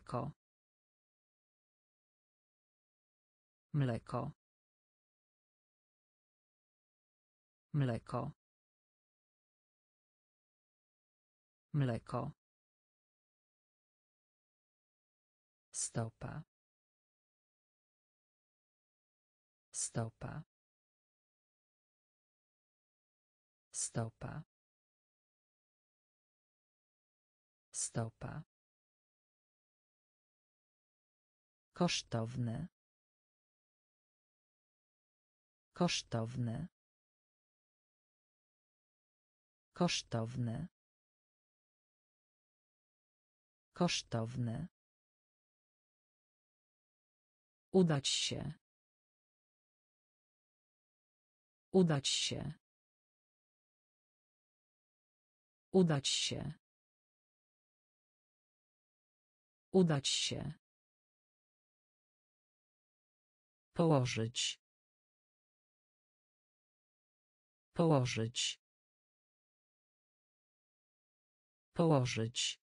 mleko. Mleko. Mleko. Mleko. Stopa. Stopa. Stopa. Stopa kosztowne kosztowne kosztowne kosztowne Udać się. Udać się. Udać się. Udać się. Położyć. Położyć. Położyć.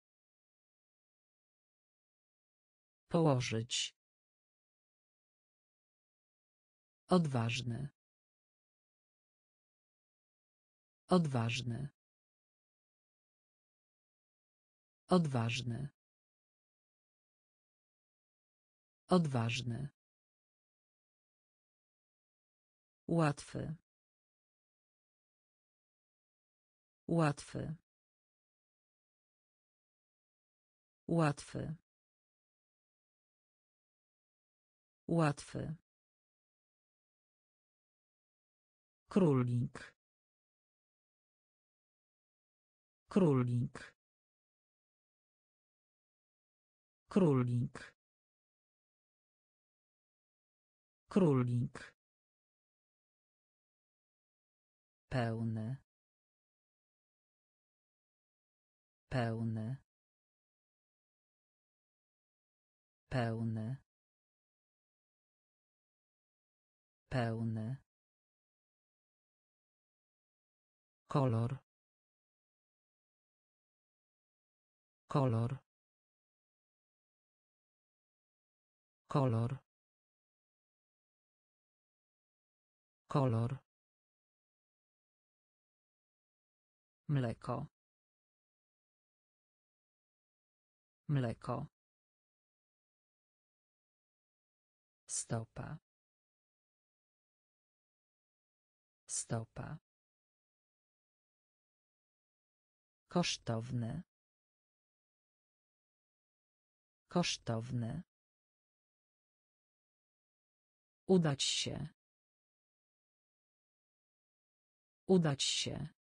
Położyć. Odważny. Odważny. Odważny. Odważny. Łatwy. Łatwy. Łatwy. Łatwy. Królik. Królik. Królik. Królik. Pełny. Pełny. Pełny. Pełny. kolor kolor kolor kolor mleko. Mleko. Stopa. Stopa. Kosztowne. Kosztowne. Udać się. Udać się.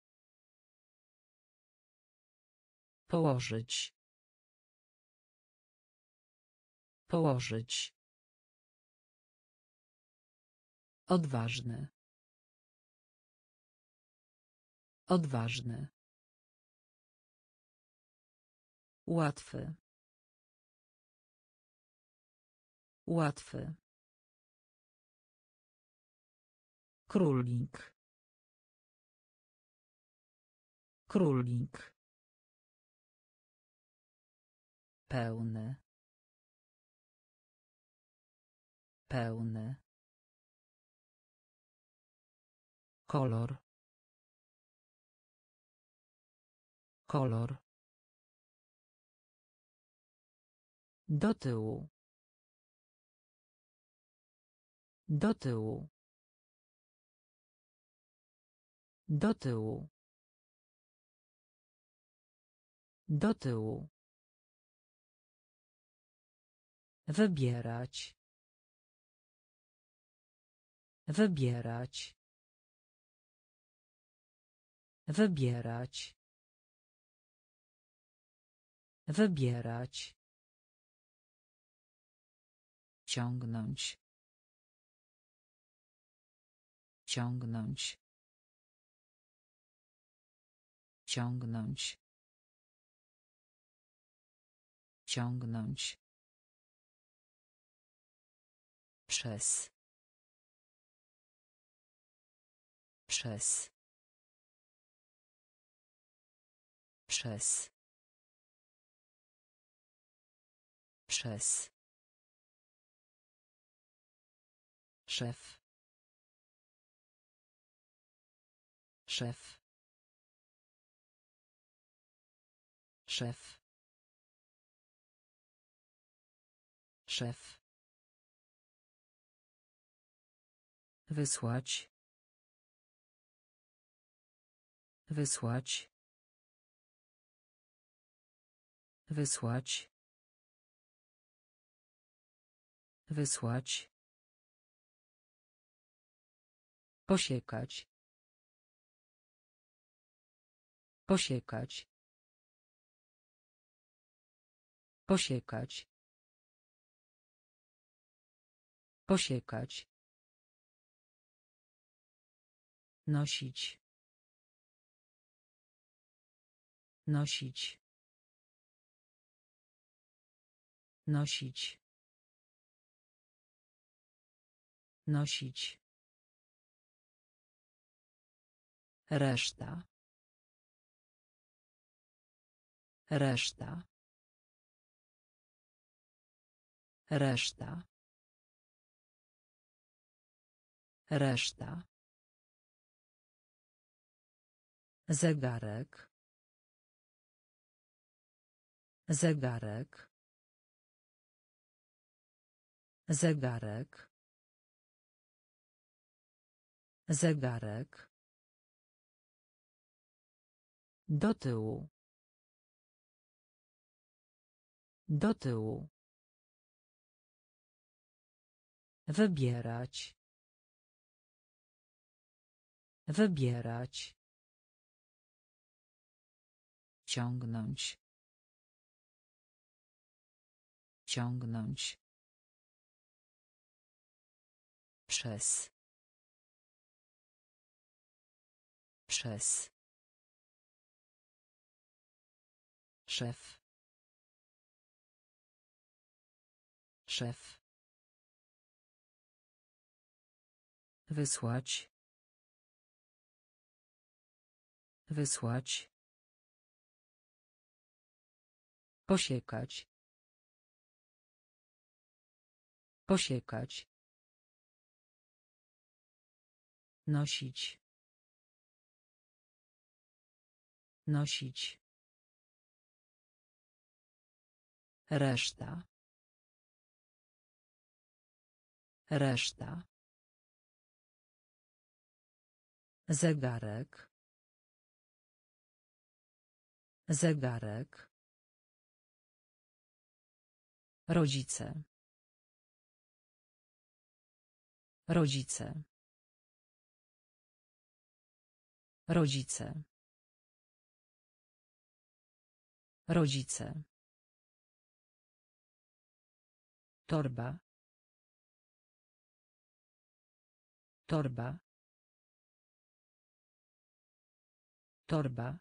Położyć. Położyć. Odważny. Odważny. Łatwy. Łatwy. Królik. Królik. Pełny. Pełny. Kolor. Kolor. Do tyłu. Do tyłu. Do tyłu. Do tyłu. Wybierać. Wybierać. Wybierać. Wybierać. Ciągnąć. Ciągnąć. Ciągnąć. Ciągnąć. Przez. Przez. Przez. Przez. Szef. Szef. Szef. Szef. Wysłać. Wysłać. Wysłać. Wysłać. Posiekać. Posiekać. Posiekać. Posiekać. Nosić. Nosić. Nosić. Nosić. Reszta. Reszta. Reszta. Reszta. Zegarek. Zegarek. Zegarek. Zegarek. Do tyłu. Do tyłu. Wybierać. Wybierać. Ciągnąć. Ciągnąć. Przez. Przez. Szef. Szef. Wysłać. Wysłać. Posiekać. Posiekać. Nosić. Nosić. Reszta. Reszta. Zegarek. Zegarek. Rodzice. Rodzice. Rodzice. Rodzice. Torba. Torba. Torba.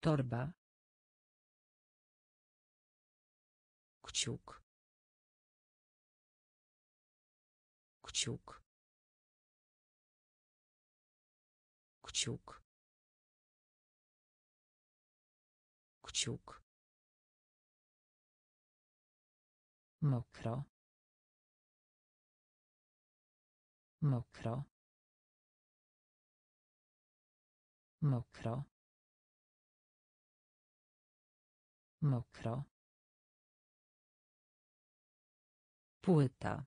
Torba. Kciuk. Kciuk. Kciuk. Kciuk. Mokro. Mokro. Mokro. Mokro. Płyta.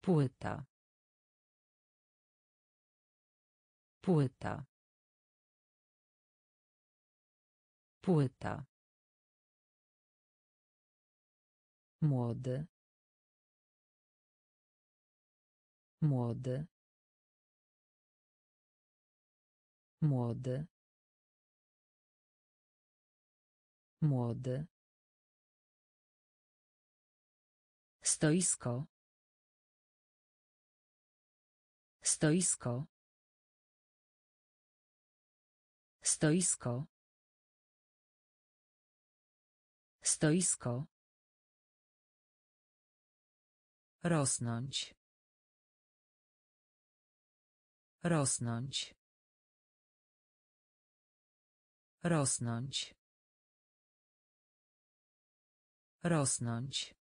Płyta. Płyta. Płyta. Młody. Młody. Młody. Młody. Stoisko. Stoisko. Stoisko. Stoisko. Rosnąć. Rosnąć. Rosnąć. Rosnąć.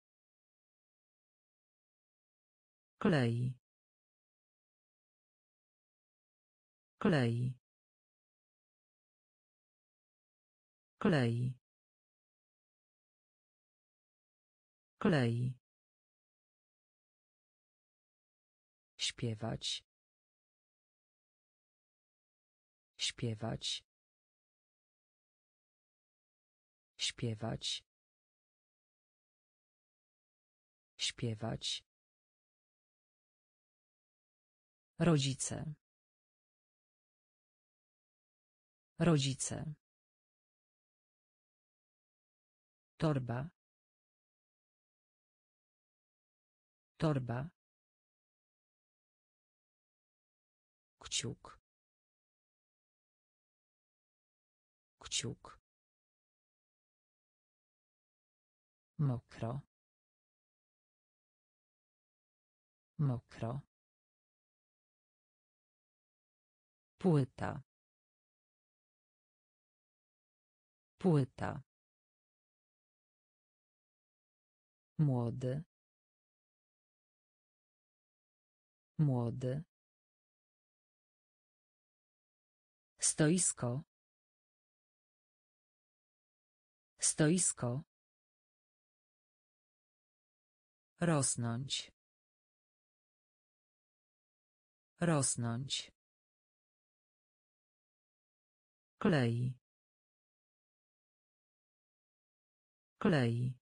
Klej. Klej. Klej. Klej. Śpiewać. Śpiewać. Śpiewać. Śpiewać. Rodzice. Rodzice. Torba. Torba. Kciuk. Kciuk. Mokro. Mokro. Płyta. Płyta. Młody. Młody. Stoisko. Stoisko. Rosnąć. Rosnąć. Klej. Klej.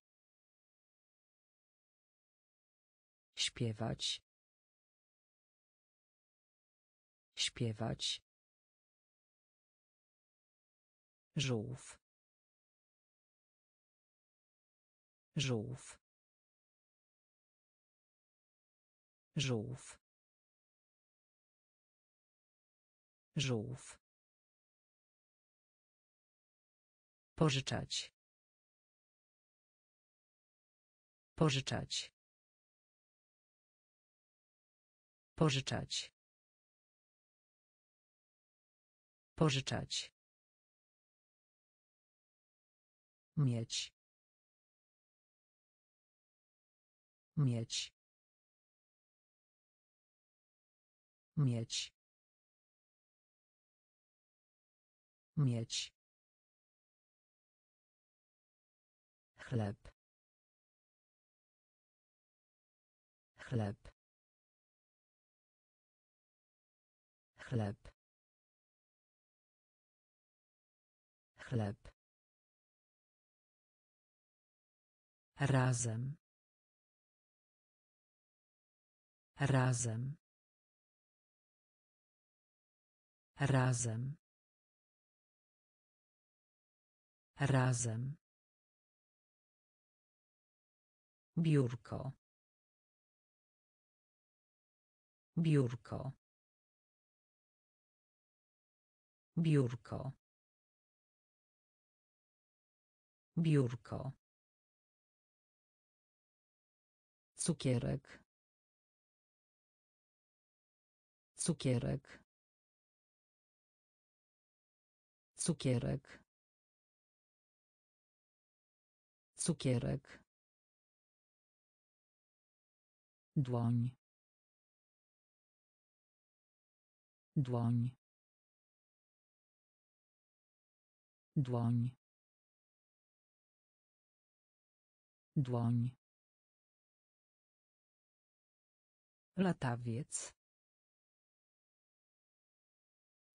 Śpiewać. Śpiewać. Żółw. Żółw. Żółw. Żółw. Pożyczać. Pożyczać. Pożyczać. Pożyczać. Mieć. Mieć. Mieć. Mieć. Chleb. Chleb. Chleb. Chleb. Razem. Razem. Razem. Razem Biurko. Biurko. Biurko. Biurko. Cukierek. Cukierek. Cukierek. Cukierek. Dłoń. Dłoń. Dłoń. Dłoń. Latawiec.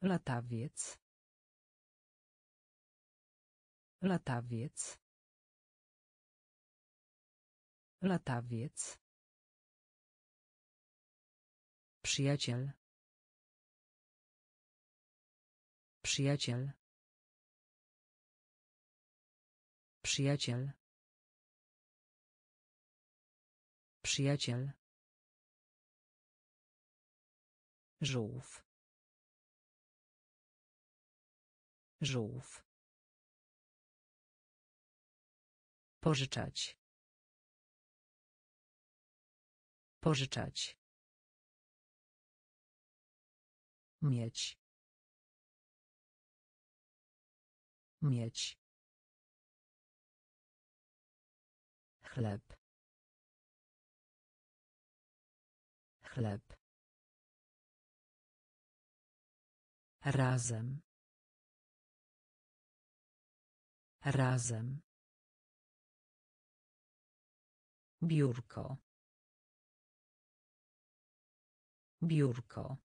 Latawiec. Latawiec. Latawiec. Przyjaciel. Przyjaciel. Przyjaciel. Przyjaciel. Żółw. Żółw. Pożyczać. Pożyczać. Mieć. Mieć. Chleb. Chleb. Razem. Razem. Biurko. Biurko.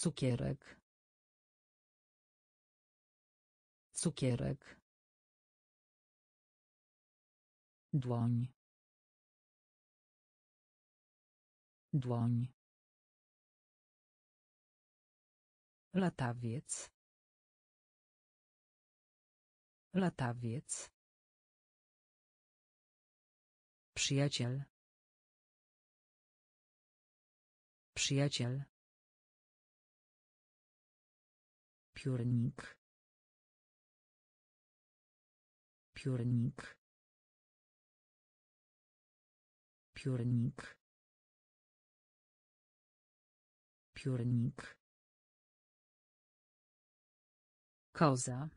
Cukierek. Cukierek. Dłoń. Dłoń. Latawiec. Latawiec. Przyjaciel. Przyjaciel. Piórnik. Piórnik. Piórnik. Piórnik. Koza.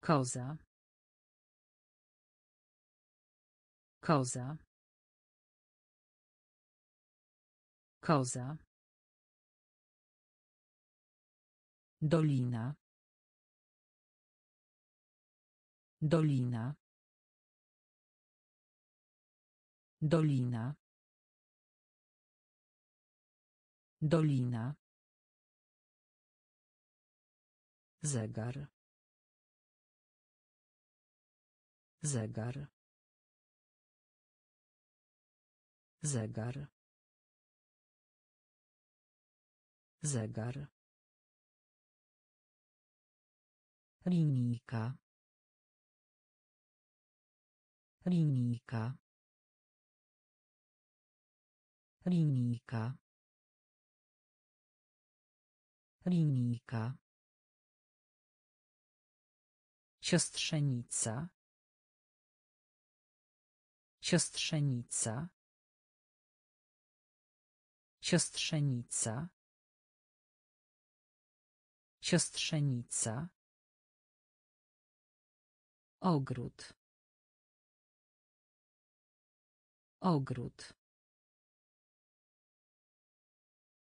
Koza. Koza. Koza. Dolina. Dolina. Dolina. Dolina. Zegar. Zegar. Zegar. Zegar. Linijka. Linijka. Linijka. Linijka. Siostrzenica. Siostrzenica. Siostrzenica. Siostrzenica. Ogród. Ogród.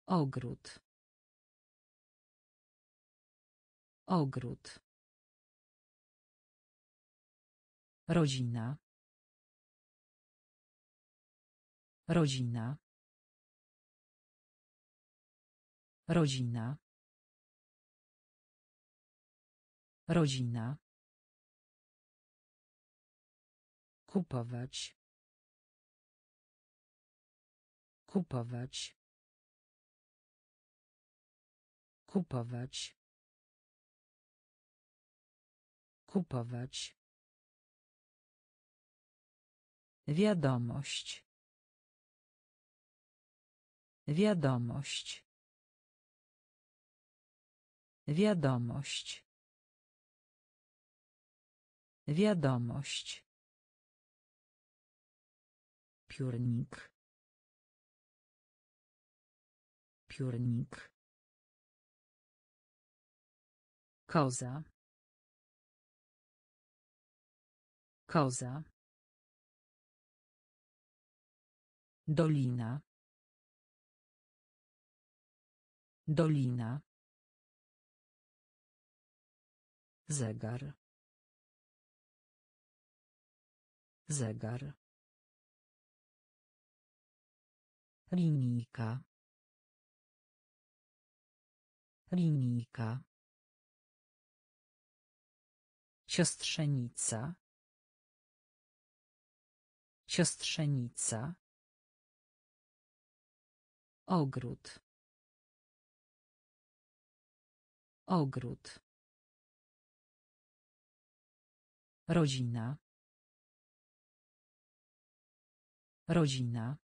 Ogród. Ogród. Rodzina. Rodzina. Rodzina. Rodzina. Kupować. Kupować. Kupować. Kupować. Wiadomość. Wiadomość. Wiadomość. Wiadomość. Piórnik. Piórnik. Koza. Koza. Dolina. Dolina. Zegar. Zegar. Linijka. Linijka. Siostrzenica. Siostrzenica. Ogród. Ogród. Rodzina. Rodzina.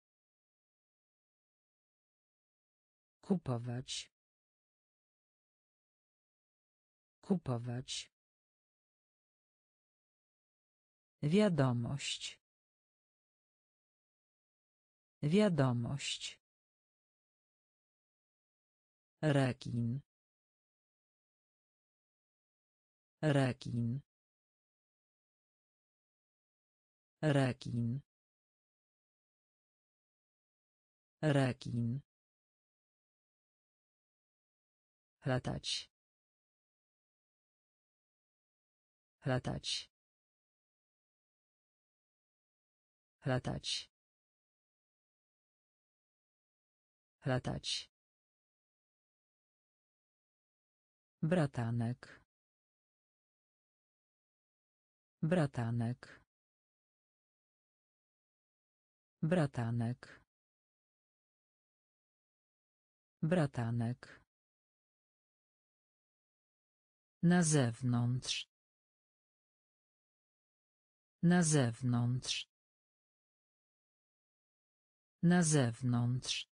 Kupować. Kupować. Wiadomość. Wiadomość. Rekin. Rekin. Rekin. Rekin. Latać. Latać. Latać. Latać. Bratanek. Bratanek. Bratanek. Bratanek. Na zewnątrz. Na zewnątrz. Na zewnątrz.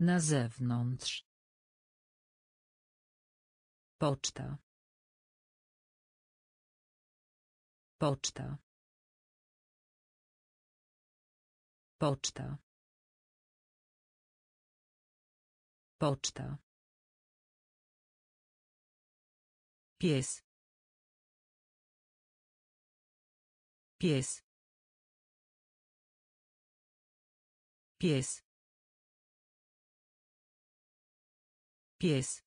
Na zewnątrz. Poczta. Poczta. Poczta. Poczta. Pies. Pies. Pies. Pies.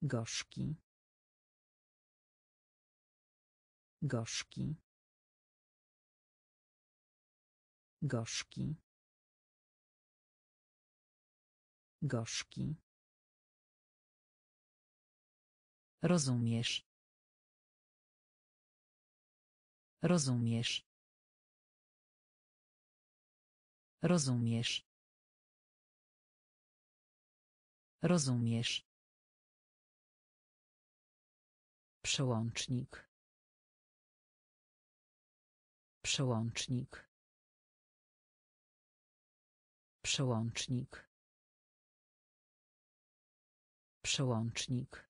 Gorzki. Gorzki. Gorzki. Gorzki. Rozumiesz. Rozumiesz. Rozumiesz. Rozumiesz. Przełącznik. Przełącznik. Przełącznik. Przełącznik.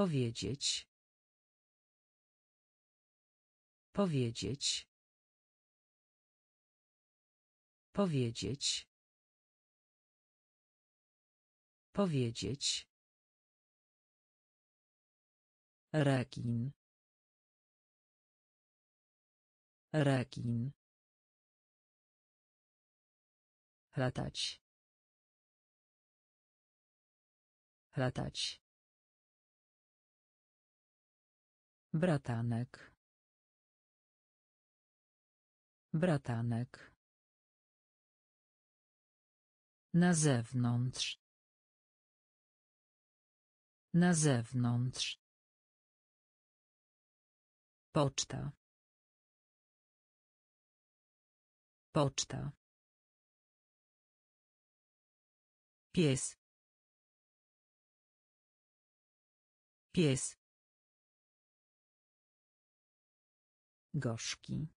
Powiedzieć. Powiedzieć. Powiedzieć. Powiedzieć. Rekin. Rekin. Latać. Latać. Bratanek. Bratanek. Na zewnątrz. Na zewnątrz. Poczta. Poczta. Pies. Pies. Gorzki.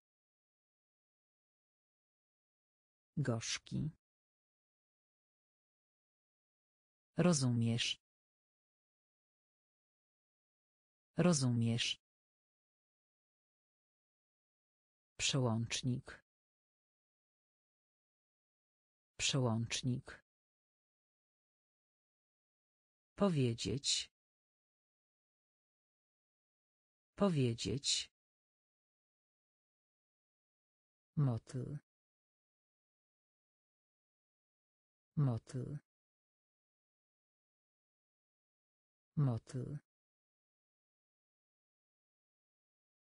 Gorzki. Rozumiesz. Rozumiesz. Przełącznik. Przełącznik. Powiedzieć. Powiedzieć. Motyl. Motyl. Motyl.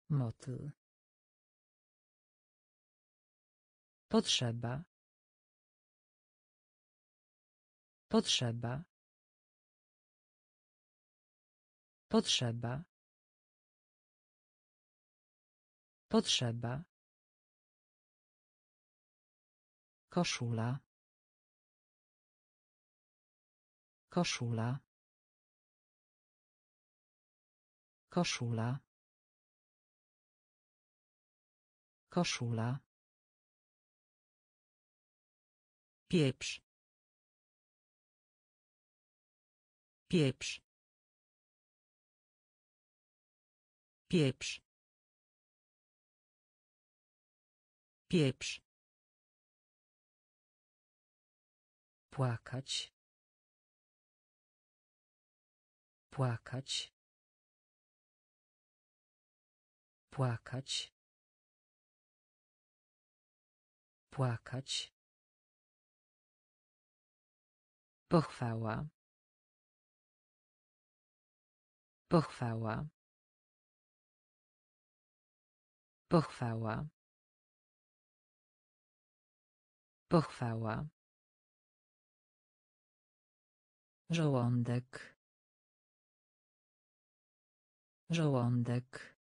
Motyl. Potrzeba. Potrzeba. Potrzeba. Potrzeba. Koszula. Koszula. Koszula. Koszula. Pieprz. Pieprz. Pieprz. Pieprz. Płakać. Płakać. Płakać. Płakać. Pochwała. Pochwała. Pochwała. Pochwała. Żołądek. Żołądek.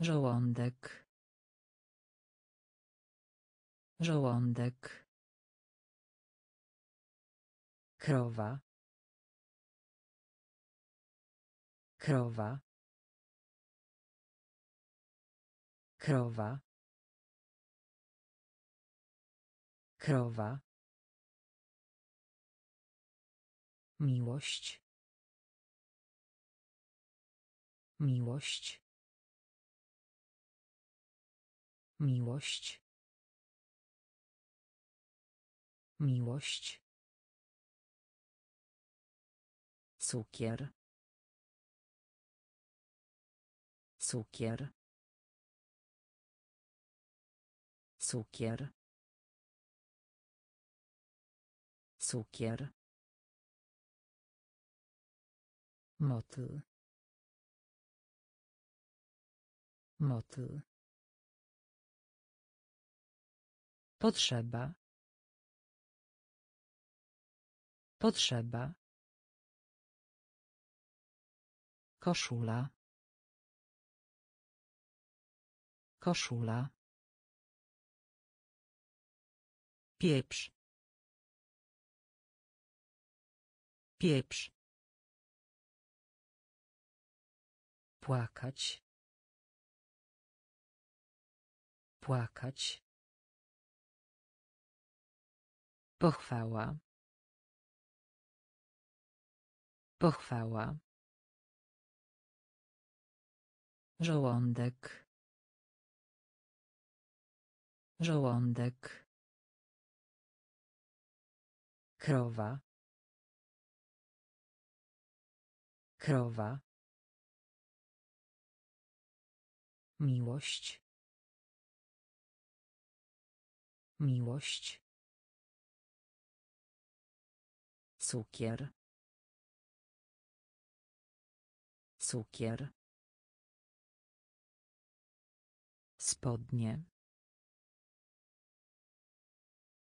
Żołądek. Żołądek. Krowa. Krowa. Krowa. Krowa. Miłość. Miłość. Miłość. Miłość. Cukier. Cukier. Cukier. Cukier. Motyl. Motyl. Potrzeba. Potrzeba. Koszula. Koszula. Pieprz. Pieprz. Płakać. Płakać. Pochwała. Pochwała. Żołądek. Żołądek. Krowa. Krowa. Miłość. Miłość. Cukier. Cukier. Spodnie.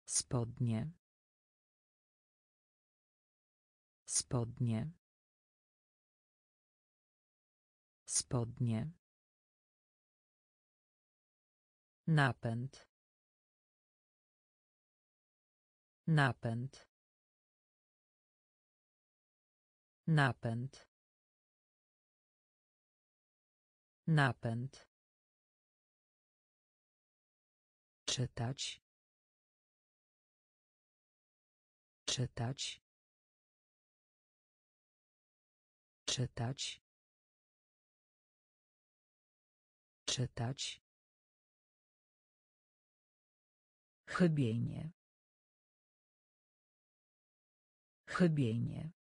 Spodnie. Spodnie. Spodnie. Napęd. Napęd. Napęd. Napęd. Czytać. Czytać. Czytać. Czytać. Chybienie. Chybienie.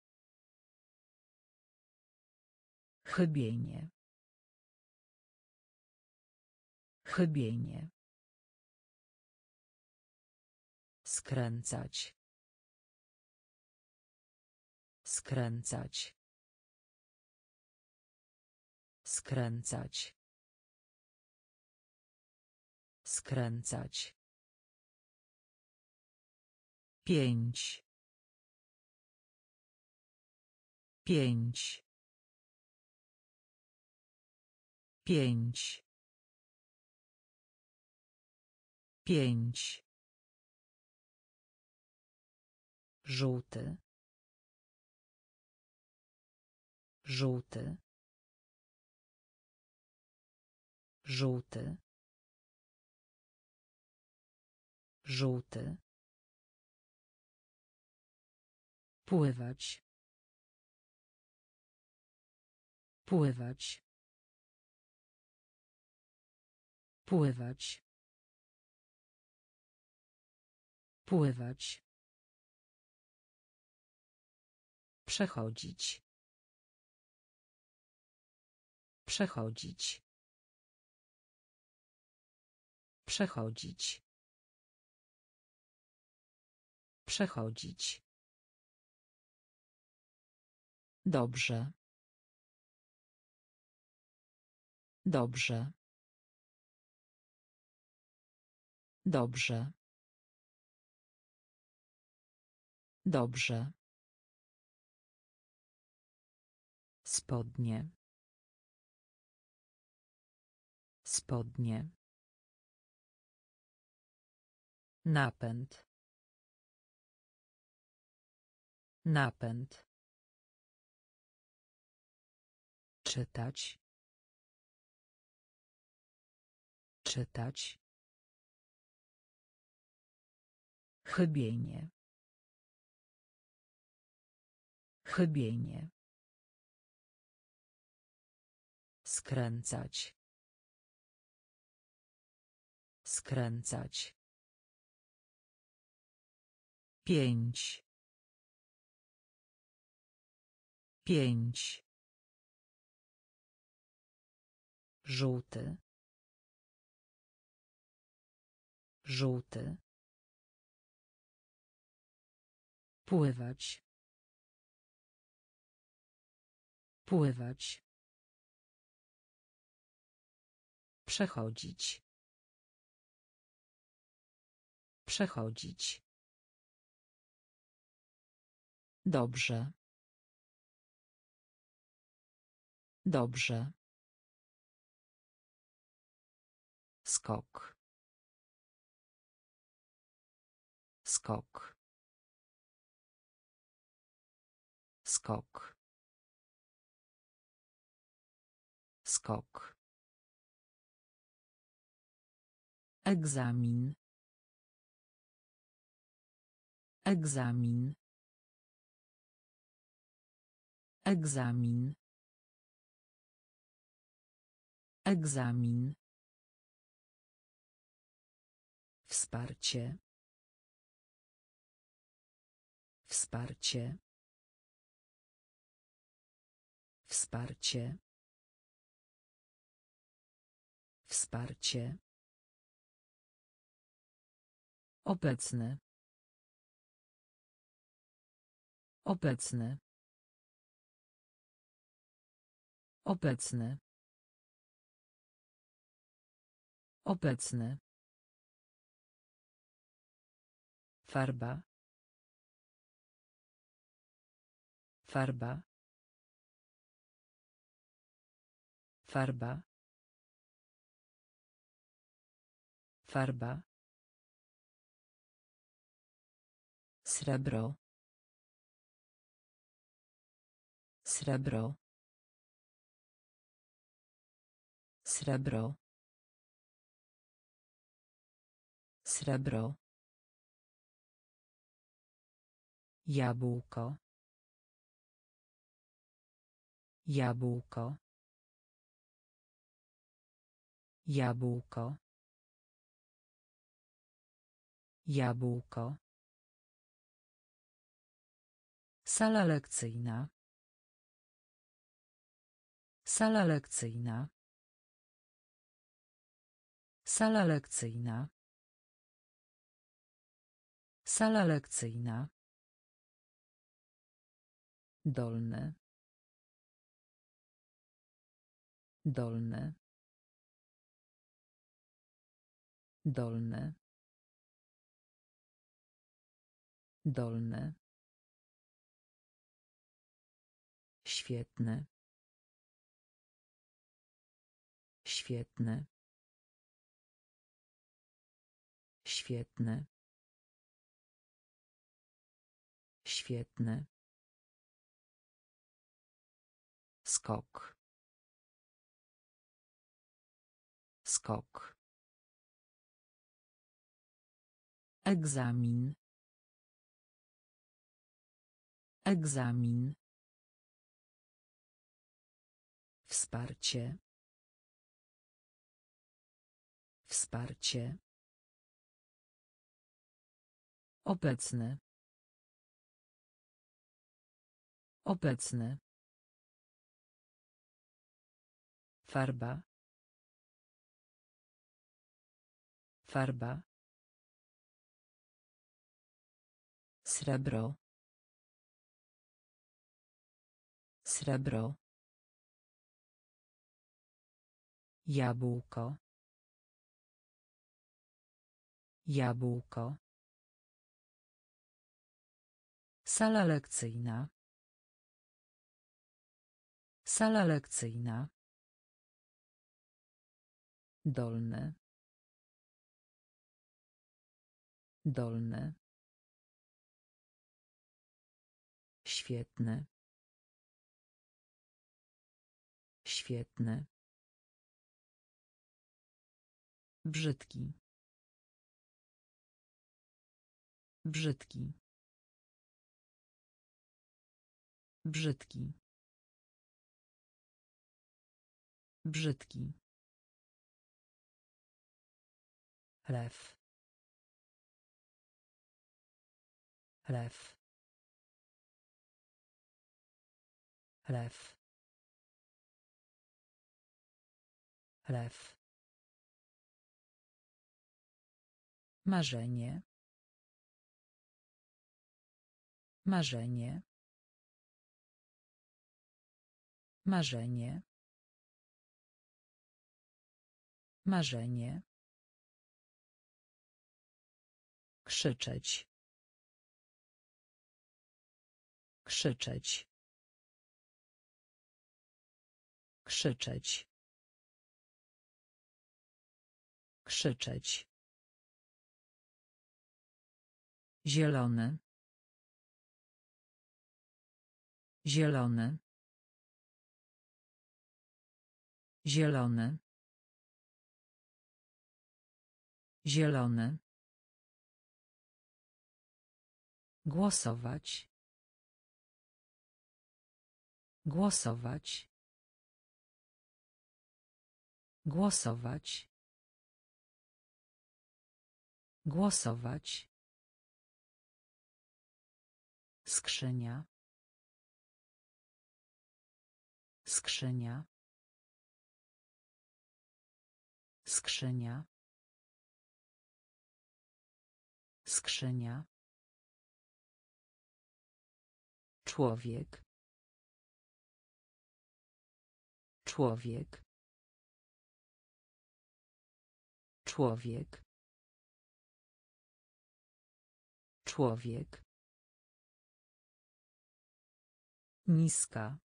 Chybienie. Chybienie. Skręcać. Skręcać. Skręcać. Skręcać. Pięć. Pięć. Pięć. Pięć. Żółty. Żółty. Żółty. Żółty. Pływać. Pływać. Pływać. Pływać. Przechodzić. Przechodzić. Przechodzić. Przechodzić. Dobrze. Dobrze. Dobrze. Dobrze. Spodnie. Spodnie. Napęd. Napęd. Czytać. Czytać. Chybienie. Chybienie. Skręcać. Skręcać. Pięć. Pięć. Żółty. Żółty. Pływać. Pływać. Przechodzić. Przechodzić. Dobrze. Dobrze. Skok. Skok. Skok. Skok. Egzamin. Egzamin. Egzamin. Egzamin. Wsparcie. Wsparcie. Wsparcie. Wsparcie. Obecny. Obecny. Obecny. Obecny. Farba. Farba. Farba. Farba. Srebro. Srebro. Srebro. Srebro. Jabłko. Jabłko. Jabłko. Jabłko. Sala lekcyjna. Sala lekcyjna. Sala lekcyjna. Sala lekcyjna. Dolny. Dolny. Dolny. Dolny. Świetny. Świetny. Świetny. Świetny. Skok. Skok. Egzamin. Egzamin. Wsparcie. Wsparcie. Obecny. Obecny. Farba. Farba. Srebro. Srebro. Jabłko. Jabłko. Sala lekcyjna. Sala lekcyjna. Dolny. Dolny. Świetny. Świetny. Brzydki. Brzydki. Brzydki. Brzydki. Lew. Lew. Lew. Lew. Marzenie. Marzenie. Marzenie. Marzenie. Krzyczeć. Krzyczeć. Krzyczeć. Krzyczeć. Zielony. Zielony. Zielony. Zielony. Głosować. Głosować. Głosować. Głosować. Skrzynia. Skrzynia. Skrzynia. Skrzynia. Człowiek. Człowiek. Człowiek. Człowiek. Niska.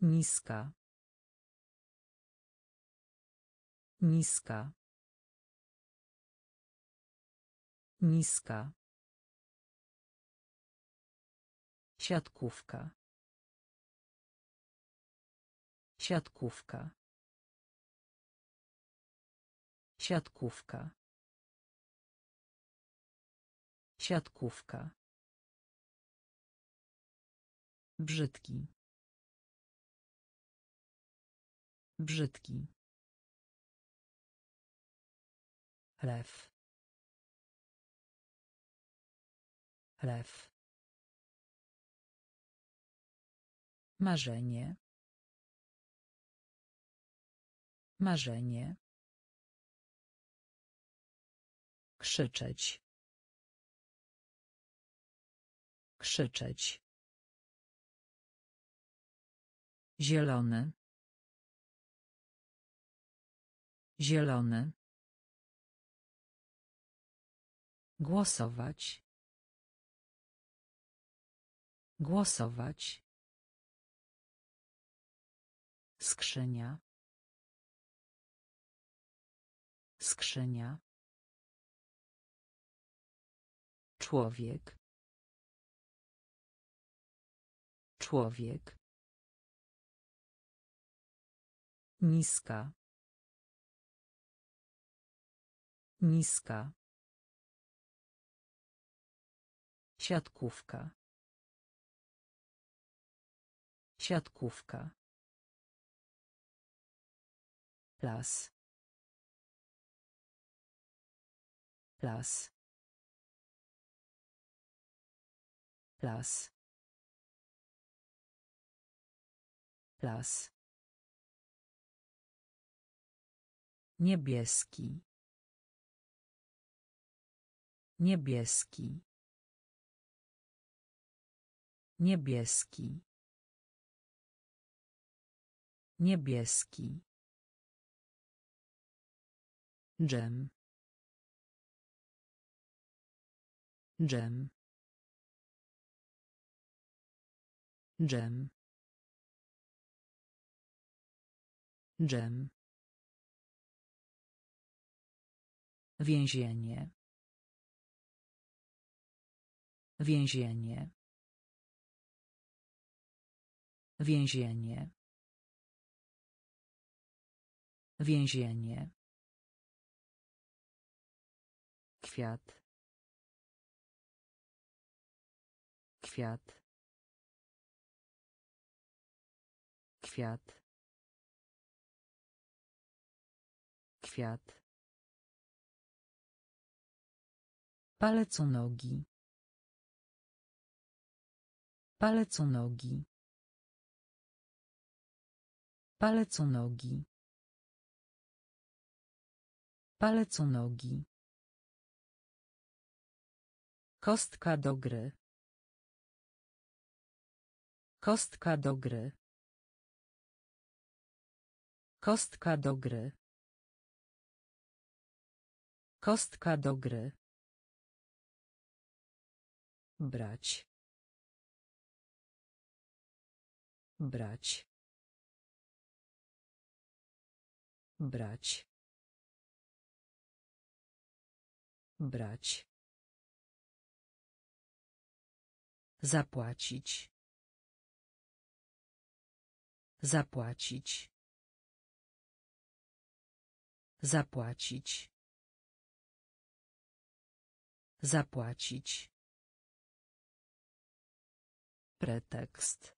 Niska. Niska. Niska. Siatkówka. Siatkówka. Siatkówka. Siatkówka. Brzydki. Brzydki. Lew. Lew. Marzenie. Marzenie. Krzyczeć. Krzyczeć. Zielony. Zielony. Głosować. Głosować. Skrzynia. Skrzynia. Człowiek. Człowiek. Niska. Niska. Siatkówka. Siatkówka. Niebieski. Niebieski. Niebieski. Niebieski dżem dżem dżem dżem Więzienie. Więzienie. Więzienie. Więzienie. Kwiat. Kwiat. Kwiat. Kwiat. Palec u nogi. Palec u nogi. Palec u nogi. Palec u nogi. Kostka do gry. Kostka do gry. Kostka do gry. Kostka do gry. Brać. Brać. Brać. Brać. Zapłacić. Zapłacić. Zapłacić. Zapłacić. Pretekst.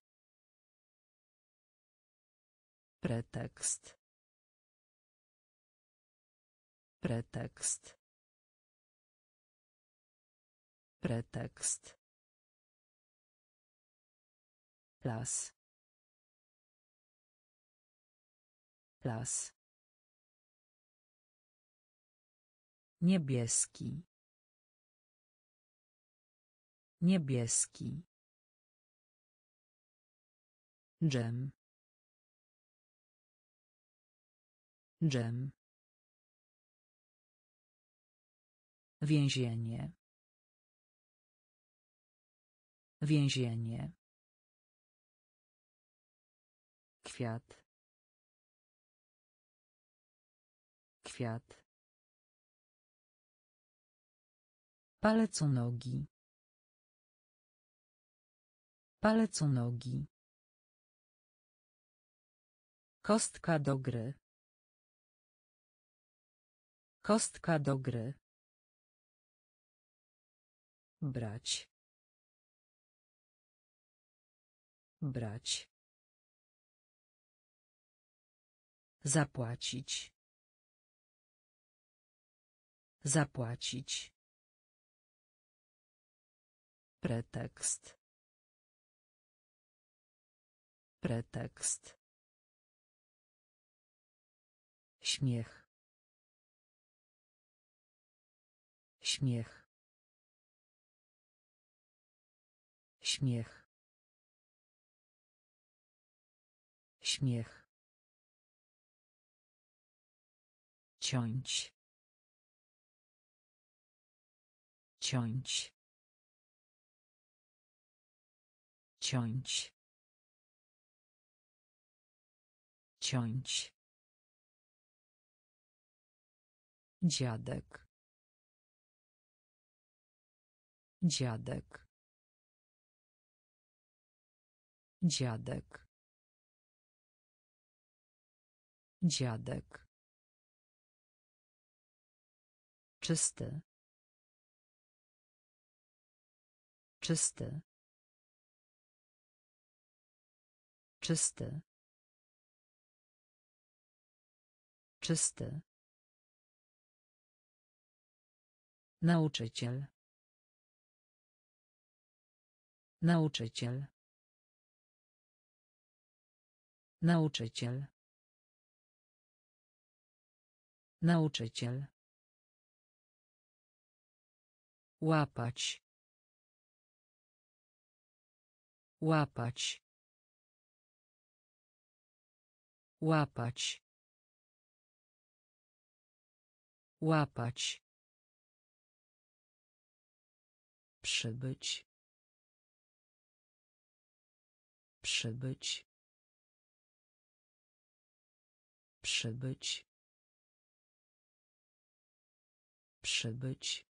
Pretekst. Pretekst. Pretekst. Niebieski. Niebieski. Dżem. Dżem. Więzienie. Więzienie. Kwiat. Kwiat. Palec u nogi. Palec u nogi. Kostka do gry. Kostka do gry. Brać. Brać. Zapłacić. Zapłacić. Pretekst. Pretekst. Śmiech. Śmiech. Śmiech. Śmiech. Ciąć. Ciąć. Ciąć. Ciąć. Dziadek. Dziadek. Dziadek. Dziadek. Czysty. Czysty. Czysty. Czysty. Nauczyciel. Nauczyciel. Nauczyciel. Nauczyciel. Łapać. Łapać. Łapać. Łapać. Przybyć. Przybyć. Przybyć. Przybyć.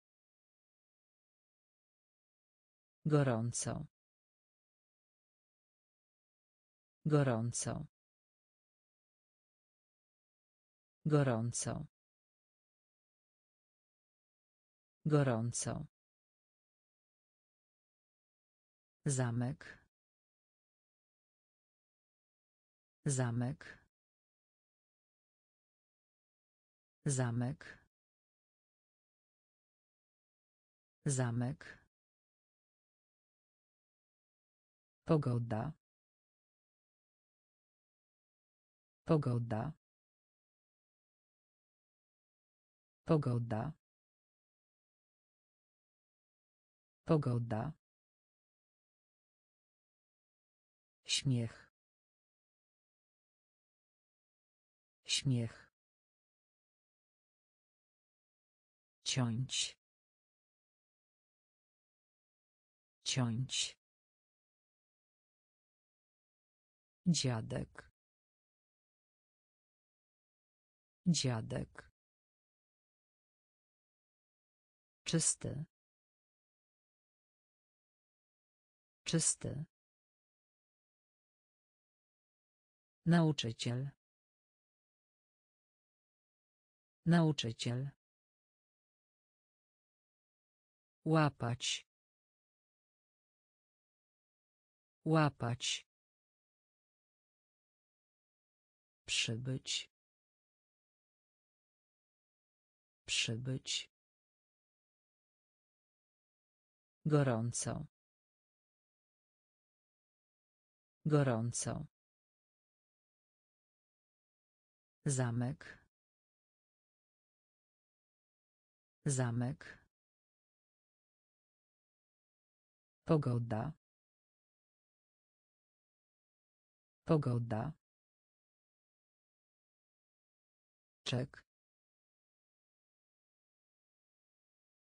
Gorąco. Gorąco. Gorąco. Gorąco. Zamek. Zamek. Zamek. Zamek. Pogoda. Pogoda. Pogoda. Pogoda. Śmiech. Śmiech. Ciąć. Ciąć. Dziadek. Dziadek. Czysty. Czysty. Nauczyciel. Nauczyciel. Łapać. Łapać. Przybyć. Przybyć. Gorąco. Gorąco. Zamek. Zamek. Pogoda. Pogoda. Czek.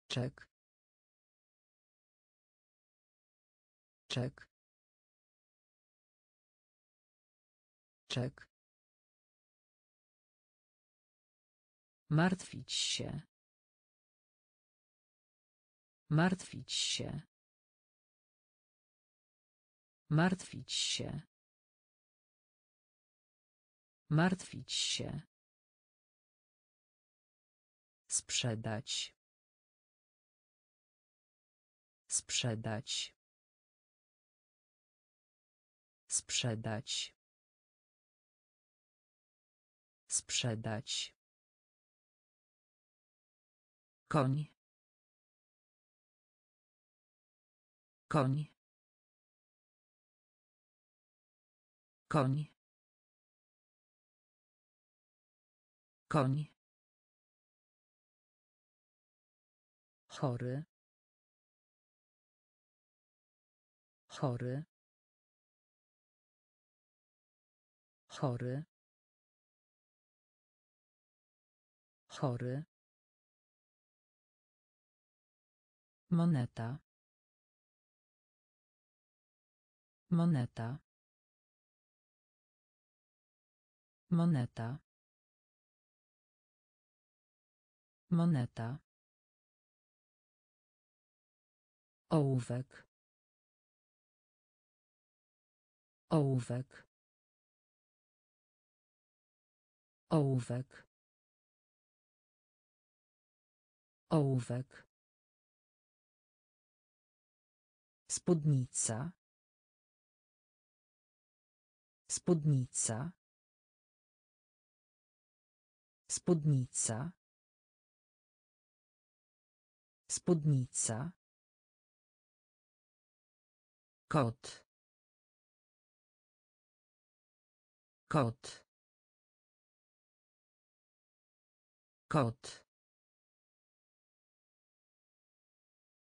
Czek. Czek. Czek. Martwić się. Martwić się. Martwić się. Martwić się. Sprzedać. Sprzedać. Sprzedać. Sprzedać. Koń. Koń. Koń. Koń. Chory. Chory. Chory. Chory. Moneta. Moneta. Moneta. Moneta. Ołówek. Ołówek. Ołówek. Ołówek. Spódnica. Spódnica. Spódnica. Spódnica. Kot. Kot. Kot.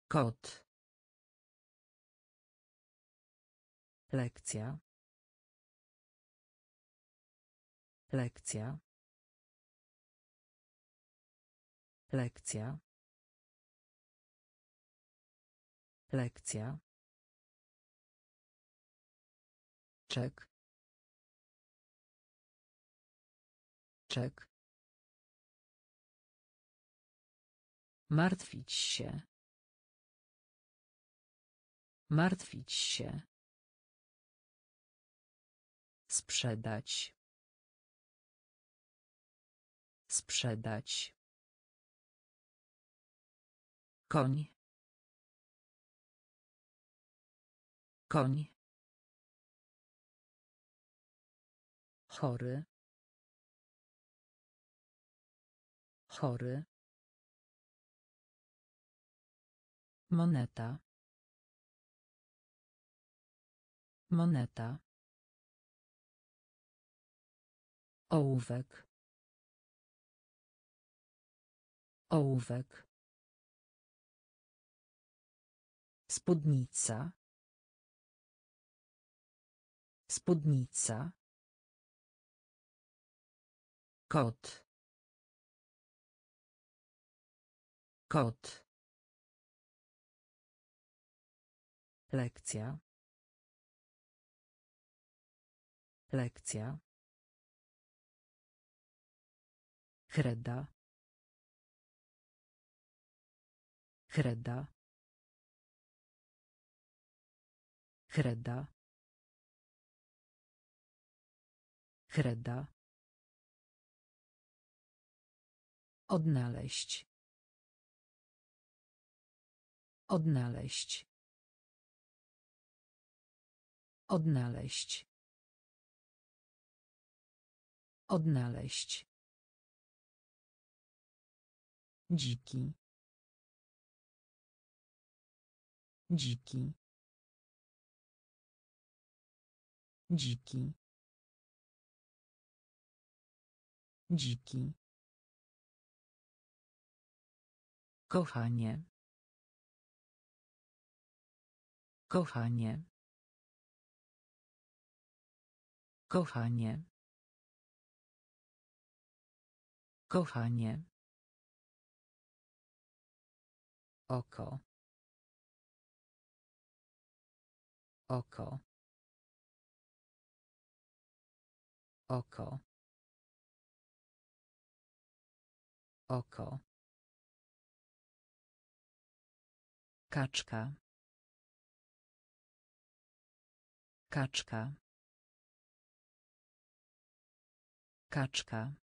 Kot. Lekcja. Lekcja. Lekcja. Lekcja. Czek. Czek. Martwić się. Martwić się. Sprzedać. Sprzedać. Koń. Koń. Chory. Chory. Moneta. Moneta. Ołówek. Ołówek. Spódnica. Spódnica. Kot. Kot. Lekcja. Lekcja. Kreda. Kreda. Kreda. Kreda. Odnaleźć. Odnaleźć. Odnaleźć. Odnaleźć. Dziki. Dziki. Dziki. Dziki. Kochanie. Kochanie. Kochanie. Kochanie. Oko. Oko. Oko. Oko. Kaczka. Kaczka. Kaczka.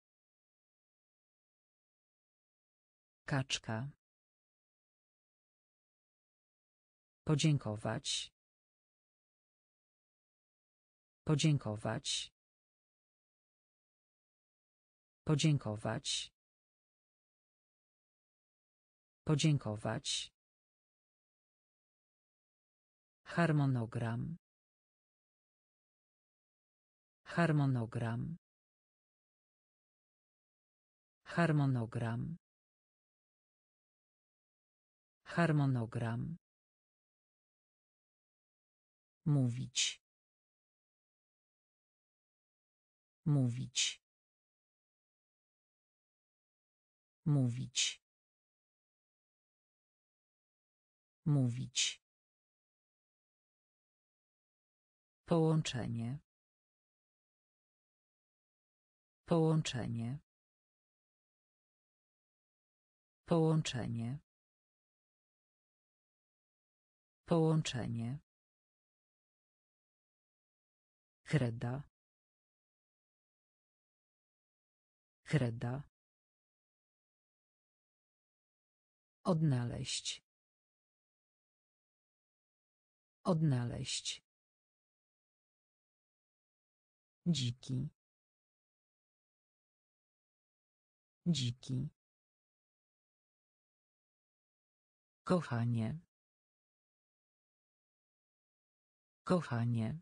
Kaczka. Podziękować. Podziękować. Podziękować. Podziękować. Harmonogram. Harmonogram. Harmonogram. Harmonogram. Mówić. Mówić. Mówić. Mówić. Połączenie. Połączenie. Połączenie. Połączenie. Kreda. Kreda. Odnaleźć. Odnaleźć. Dziki. Dziki. Kochanie. Kochanie.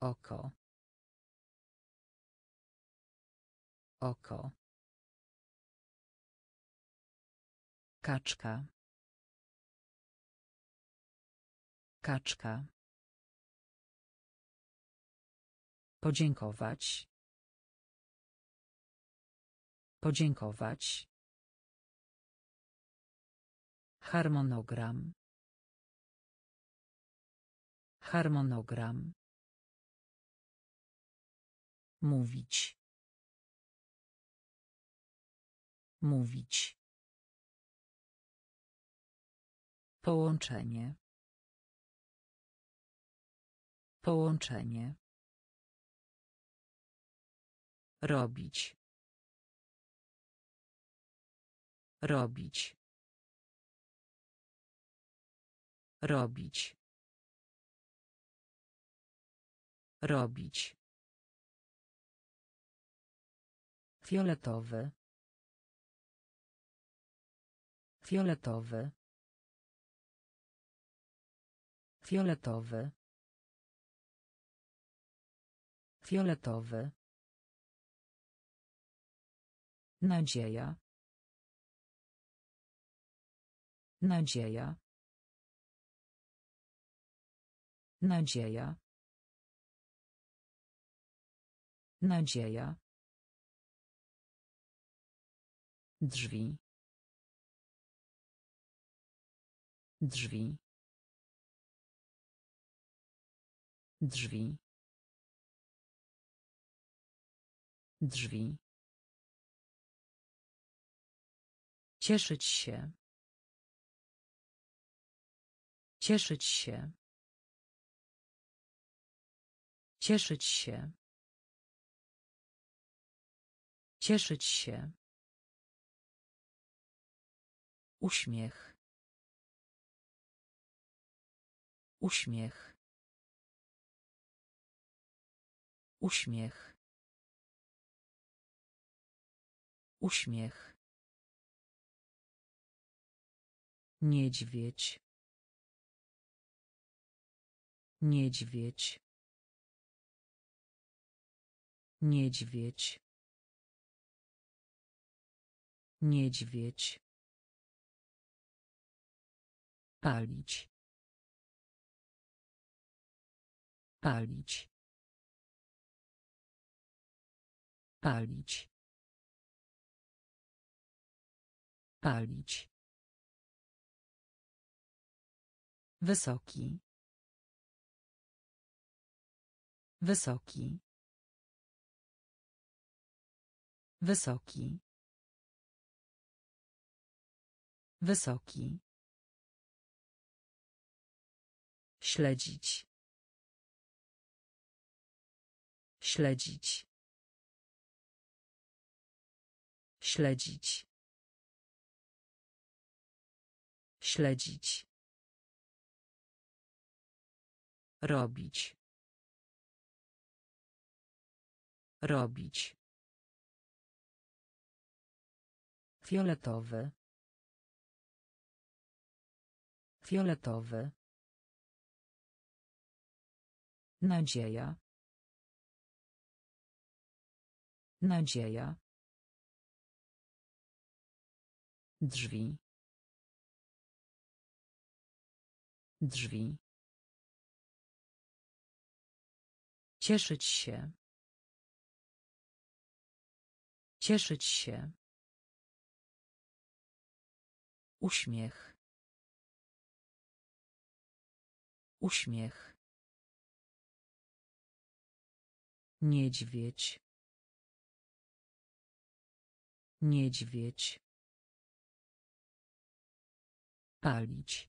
Oko. Oko. Kaczka. Kaczka. Podziękować. Podziękować. Harmonogram. Harmonogram. Mówić. Mówić. Połączenie. Połączenie. Robić. Robić. Robić. Robić. Fioletowy. Fioletowy. Fioletowy. Fioletowy. Nadzieja. Nadzieja. Nadzieja. Nadzieja. Drzwi. Drzwi. Drzwi. Drzwi. Cieszyć się. Cieszyć się. Cieszyć się. Cieszyć się. Uśmiech. Uśmiech. Uśmiech. Uśmiech. Niedźwiedź. Niedźwiedź. Niedźwiedź. Niedźwiedź. Palić. Palić. Palić. Palić. Wysoki. Wysoki. Wysoki. Wysoki. Śledzić. Śledzić. Śledzić. Śledzić. Robić. Robić. Fioletowy. Fioletowy. Nadzieja. Nadzieja. Drzwi. Drzwi. Cieszyć się. Cieszyć się. Uśmiech. Uśmiech. Niedźwiedź. Niedźwiedź. Palić.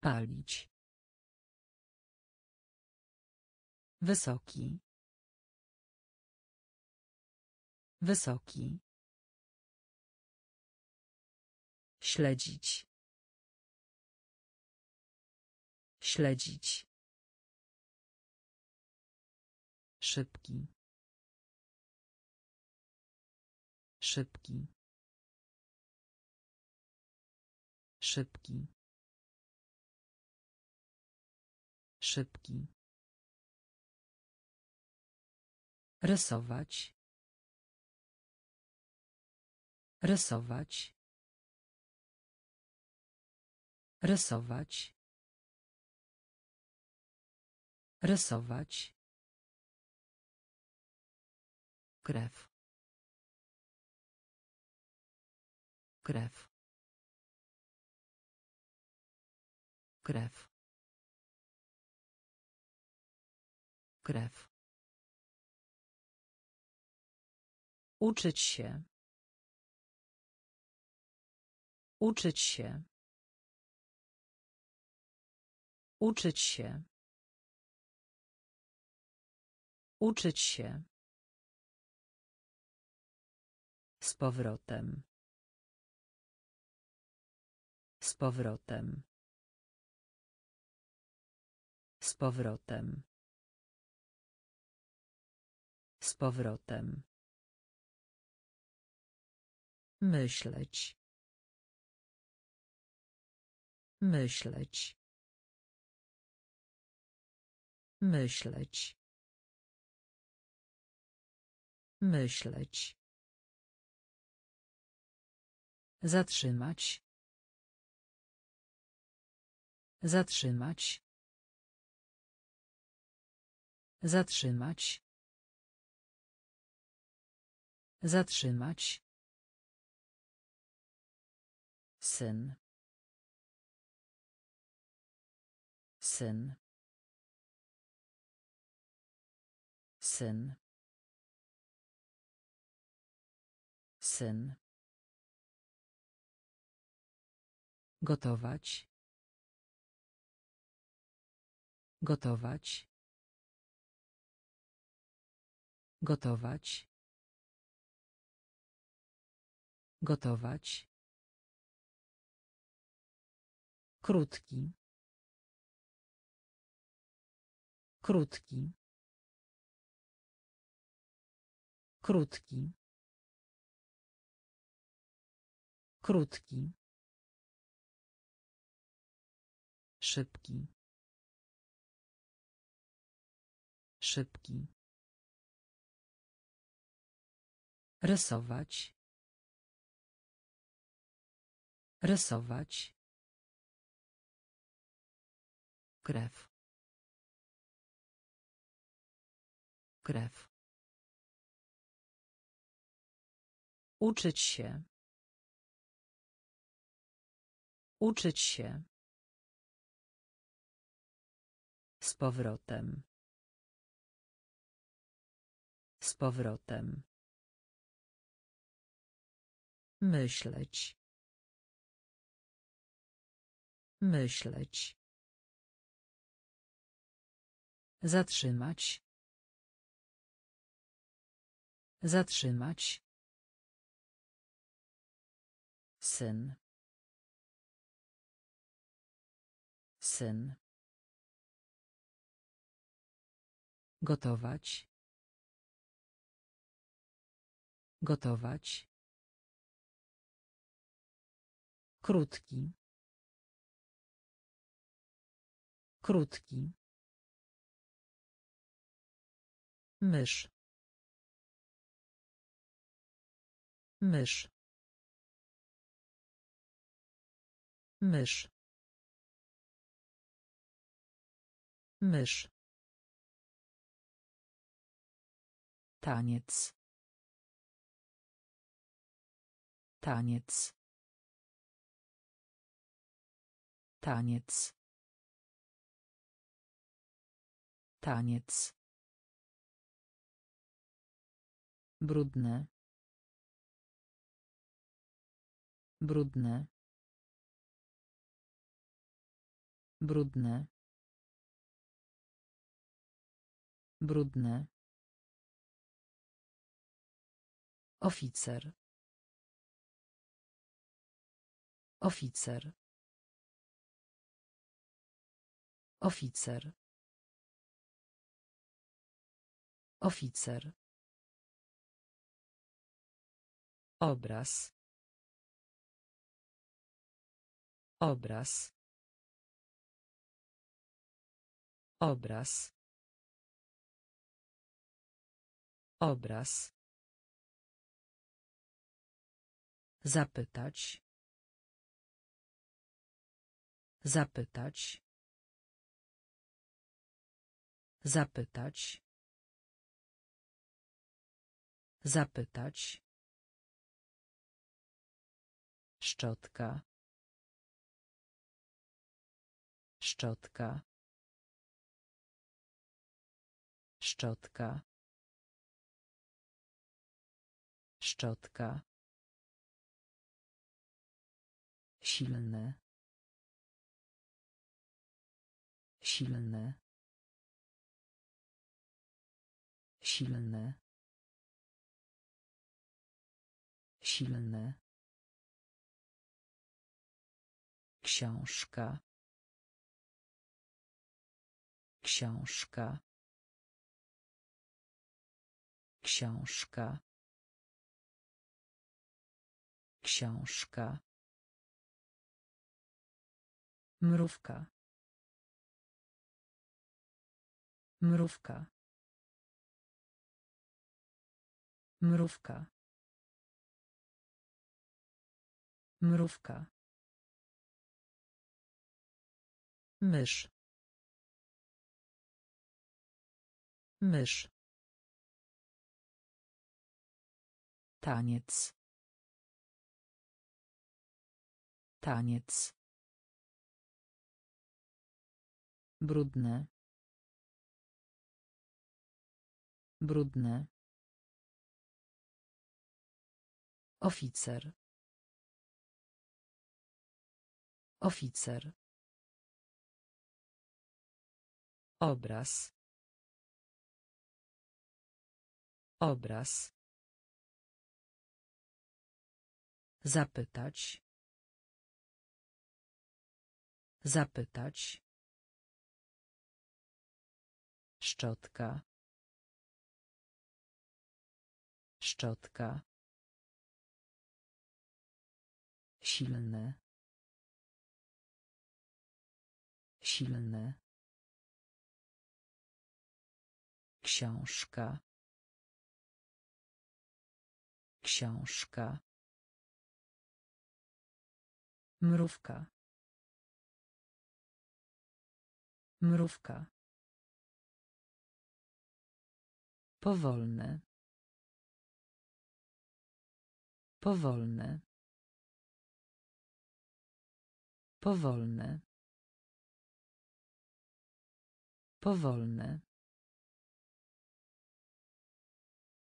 Palić. Wysoki. Wysoki. Śledzić. Śledzić. Szybki. Szybki. Szybki. Szybki. Rysować. Rysować. Rysować. Rysować. Krew. Krew. Krew. Krew. Uczyć się. Uczyć się. Uczyć się. Uczyć się. Z powrotem. Z powrotem. Z powrotem. Z powrotem. Myśleć. Myśleć. Myśleć. Myśleć. Zatrzymać. Zatrzymać. Zatrzymać. Zatrzymać. Syn. Syn. Syn. Syn. Gotować. Gotować. Gotować. Gotować. Krótki. Krótki. Krótki. Krótki. Szybki. Szybki. Rysować. Rysować. Krew. Krew. Uczyć się. Uczyć się. Z powrotem. Z powrotem. Myśleć. Myśleć. Zatrzymać. Zatrzymać. Syn. Syn. Gotować. Gotować. Krótki. Krótki. Mysz. Mysz. Mysz. Mysz. Taniec. Taniec. Taniec. Taniec. Brudne. Brudne. Brudne. Brudne. Oficer. Oficer. Oficer. Oficer. Obraz. Obraz. Obraz. Obraz. Zapytać. Zapytać. Zapytać. Zapytać. Szczotka. Szczotka. Szczotka. Szczotka. Silny. Silny. Silny. Silny. Książka. Książka. Książka. Książka. Mrówka. Mrówka. Mrówka. Mrówka. Mysz. Mysz. Taniec. Taniec. Brudne. Brudne. Oficer. Oficer. Obraz. Obraz. Zapytać. Zapytać. Szczotka. Szczotka. Silny. Silny. Książka. Książka. Mrówka. Mrówka. Powolne. Powolne. Powolne. Powolne.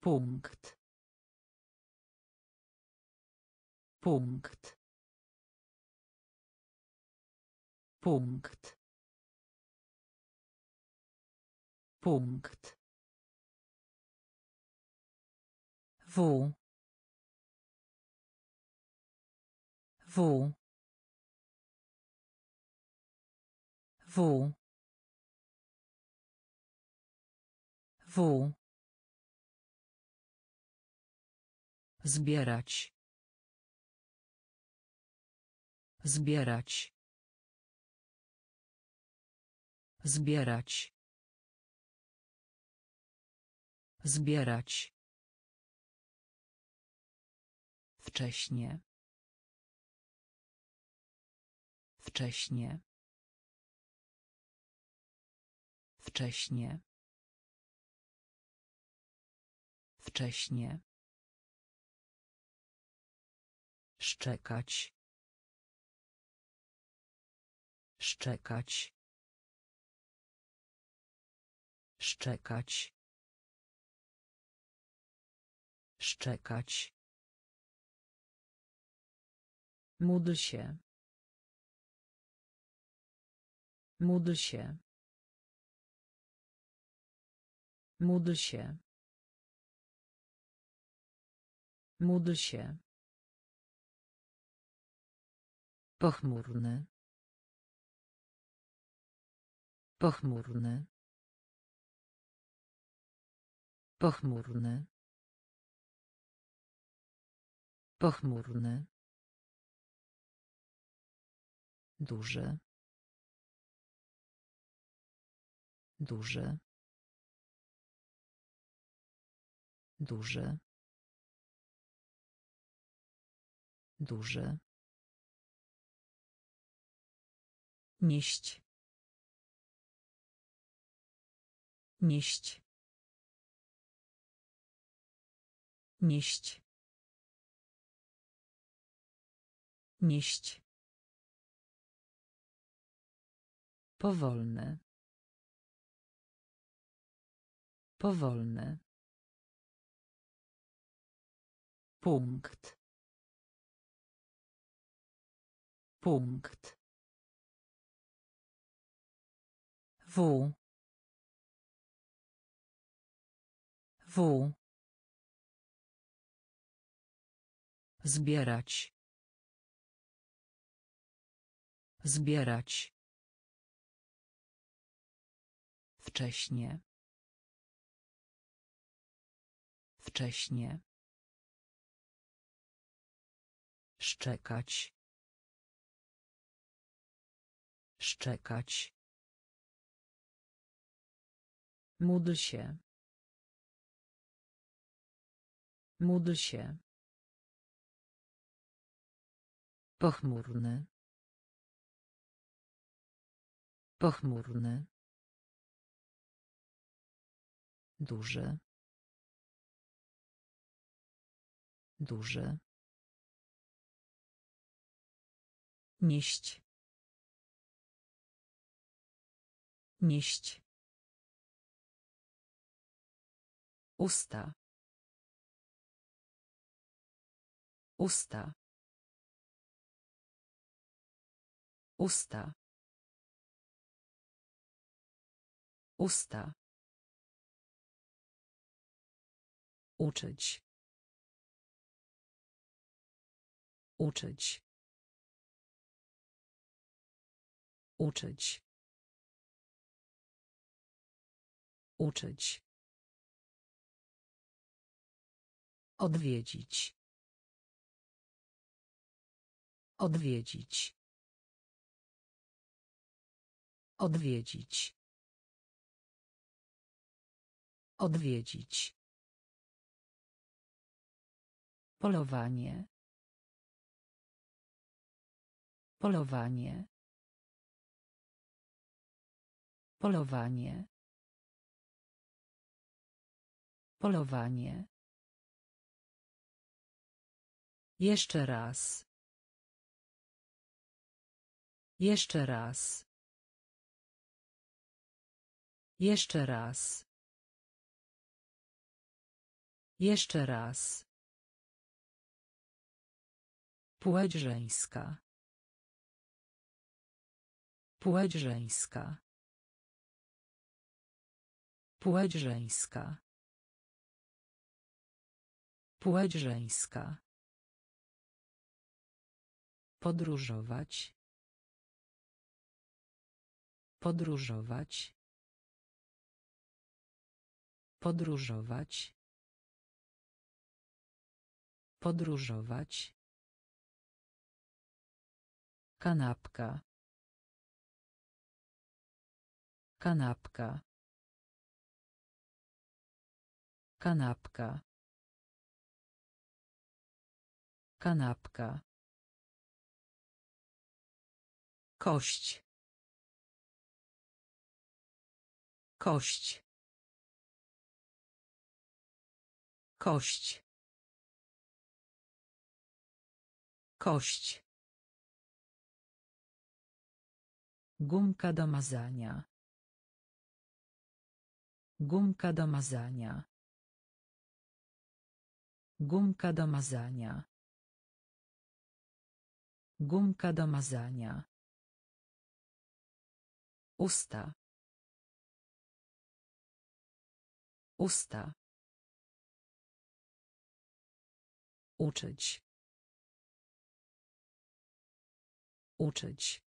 Punkt. Punkt. Punkt. Punkt. W. W. W. W. Zbierać. Zbierać. Zbierać. Zbierać. Wcześnie. Wcześnie. Wcześnie. Wcześnie. Szczekać. Szczekać. Szczekać. Szczekać. Módl się. Módl się. Módl się. Módl się. Pochmurny. Pochmurny. Pochmurny. Pochmurny. Duży. Duży. Duży. Duży. Nieść. Nieść. Nieść. Nieść. Powolny. Powolny. Punkt. Punkt. W. Zbierać. Zbierać. Wcześnie. Wcześnie. Szczekać. Szczekać. Módl się. Módl się. Pochmurny. Pochmurny. Duży. Duży. Nieść. Nieść. Usta. Usta. Usta. Usta. Uczyć. Uczyć. Uczyć. Uczyć. Odwiedzić. Odwiedzić. Odwiedzić. Odwiedzić. Polowanie. Polowanie. Polowanie. Polowanie. Jeszcze raz. Jeszcze raz. Jeszcze raz. Jeszcze raz. Płeć żeńska. Płeć żeńska. Płeć żeńska. Płeć żeńska. Podróżować. Podróżować. Podróżować. Podróżować. Kanapka. Kanapka. Kanapka. Kanapka. Kość. Kość. Kość. Kość. Gumka do mazania. Gumka do mazania. Gumka do mazania. Gumka do mazania. Usta. Usta. Uczyć. Uczyć.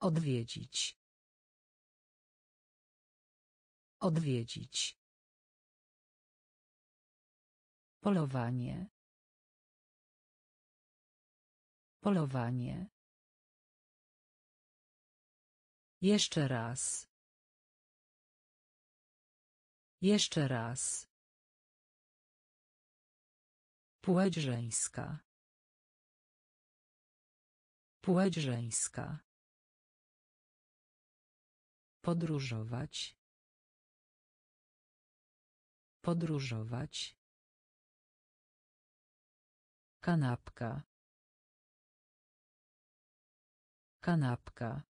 Odwiedzić. Odwiedzić. Polowanie. Polowanie. Jeszcze raz. Jeszcze raz. Płeć żeńska. Płeć żeńska. Podróżować. Podróżować. Kanapka. Kanapka.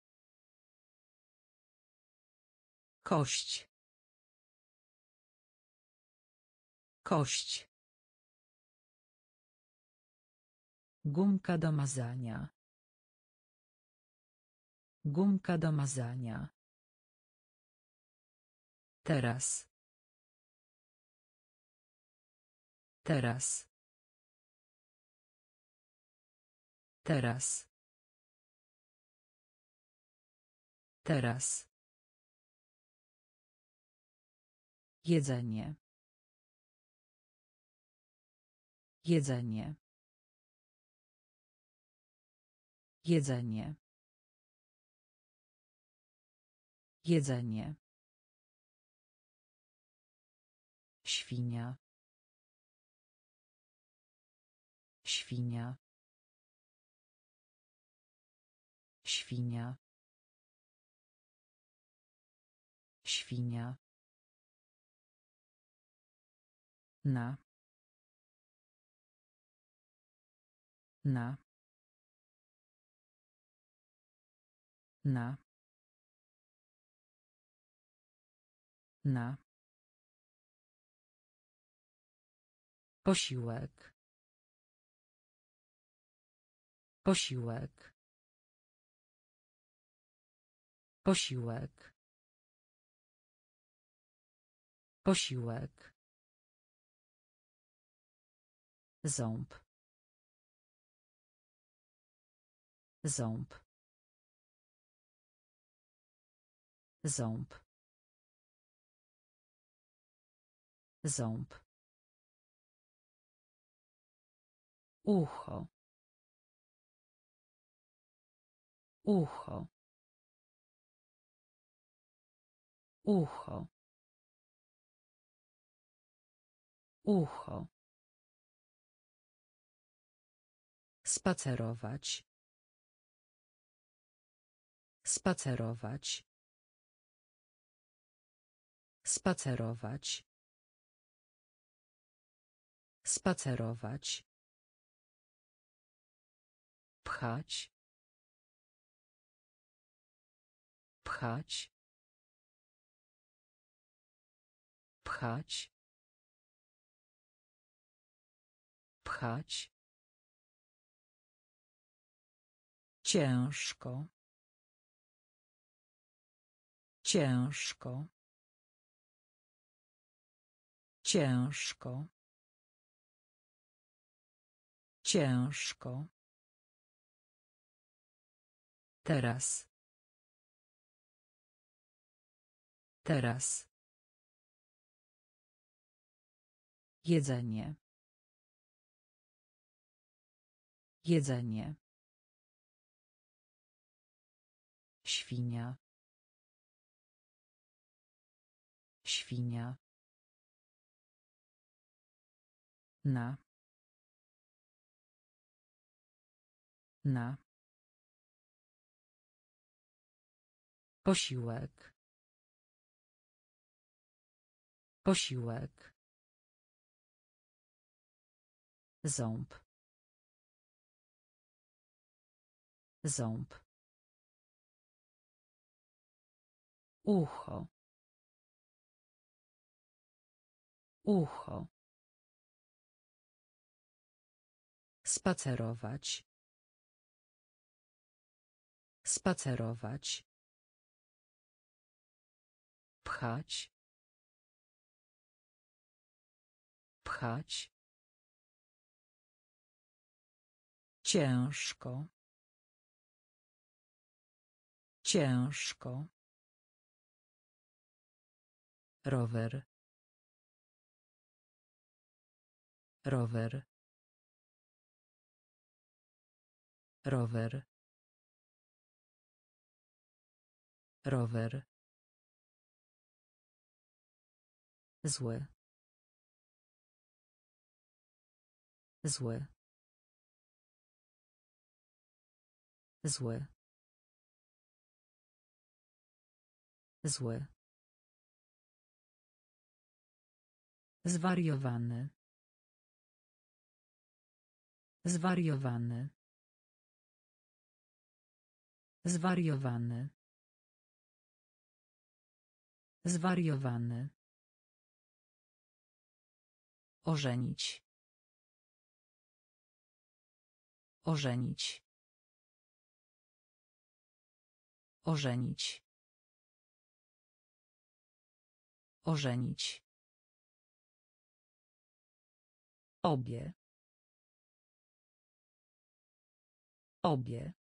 Kość. Kość. Gumka do mazania. Gumka do mazania. Teraz. Teraz. Teraz. Teraz. Jedzenie. Jedzenie. Jedzenie. Jedzenie. Świnia. Świnia. Świnia. Świnia. Na. Na. Na. Na. Posiłek. Posiłek. Posiłek. Posiłek. Ząb. Ząb. Ząb. Ząb. Ucho. Ucho. Ucho. Ucho. Spacerować. Spacerować. Spacerować. Spacerować. Pchać. Pchać. Pchać. Pchać. Ciężko. Ciężko. Ciężko. Ciężko. Teraz. Teraz. Jedzenie. Jedzenie. Świnia. Świnia. Na. Na. Posiłek. Posiłek. Ząb. Ząb. Ucho. Ucho. Spacerować. Spacerować. Pchać. Pchać. Ciężko. Ciężko. Rower. Rower. Rower. Rower. Zły. Zły. Zły. Zły zwariowany zwariowany zwariowany zwariowany Ożenić. Ożenić. Ożenić. Ożenić. Obie. Obie.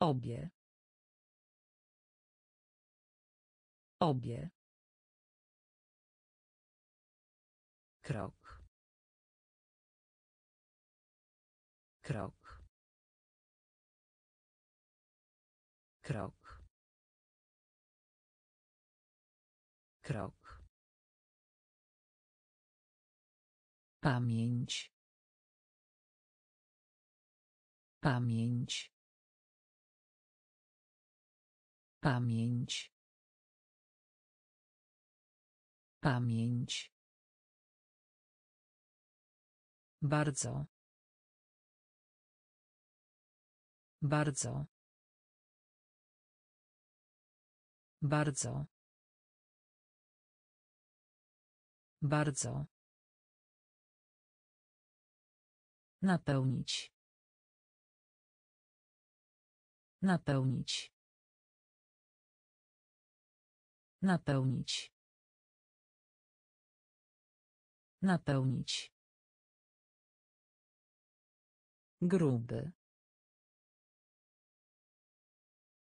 Obie. Obie. krok krok krok krok pamięć pamięć pamięć pamięć Bardzo. Bardzo. Bardzo. Bardzo. Napełnić. Napełnić. Napełnić. Napełnić. Gruby.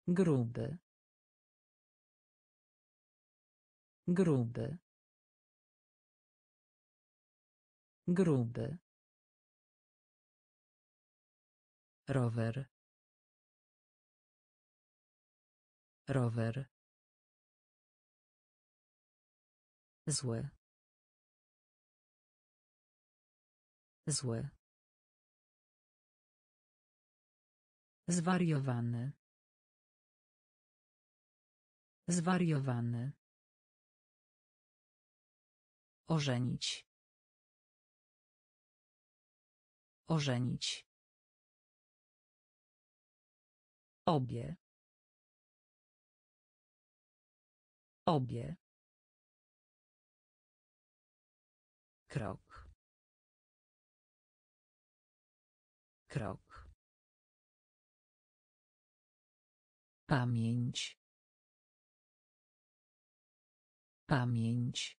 Gruby. Gruby. Gruby. Rower. Rower. Zły. Zły. Zwariowany. Zwariowany. Ożenić. Ożenić. Obie. Obie. Krok. Krok. Pamięć. Pamięć.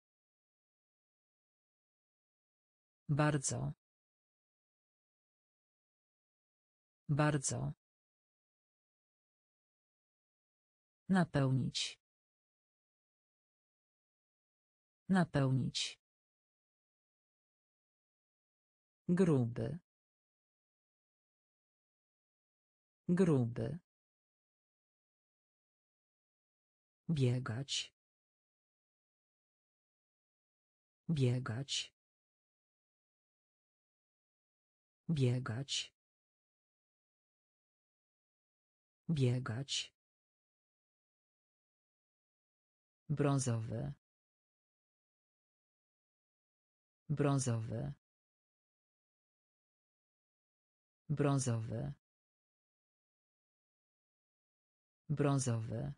Bardzo. Bardzo. Napełnić. Napełnić. Gruby. Gruby. biegać biegać biegać biegać brązowy brązowy brązowy brązowy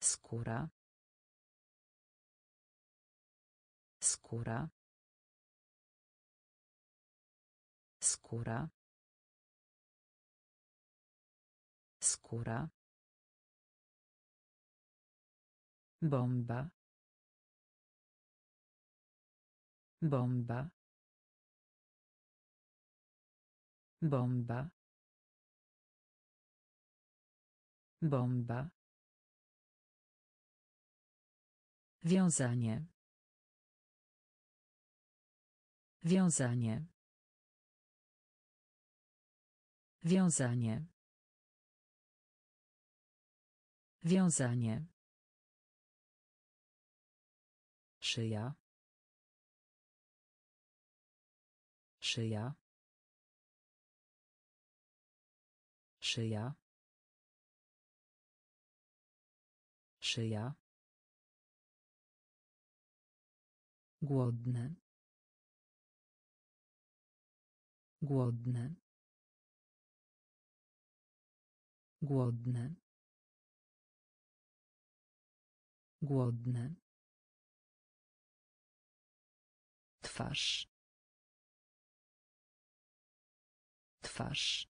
skóra skóra skóra skóra bomba bomba bomba Bomba. Wiązanie. Wiązanie. Wiązanie. Wiązanie. Szyja. Szyja. Szyja. Szyja. Głodny. Głodny. Głodny. Głodny. Twarz. Twarz.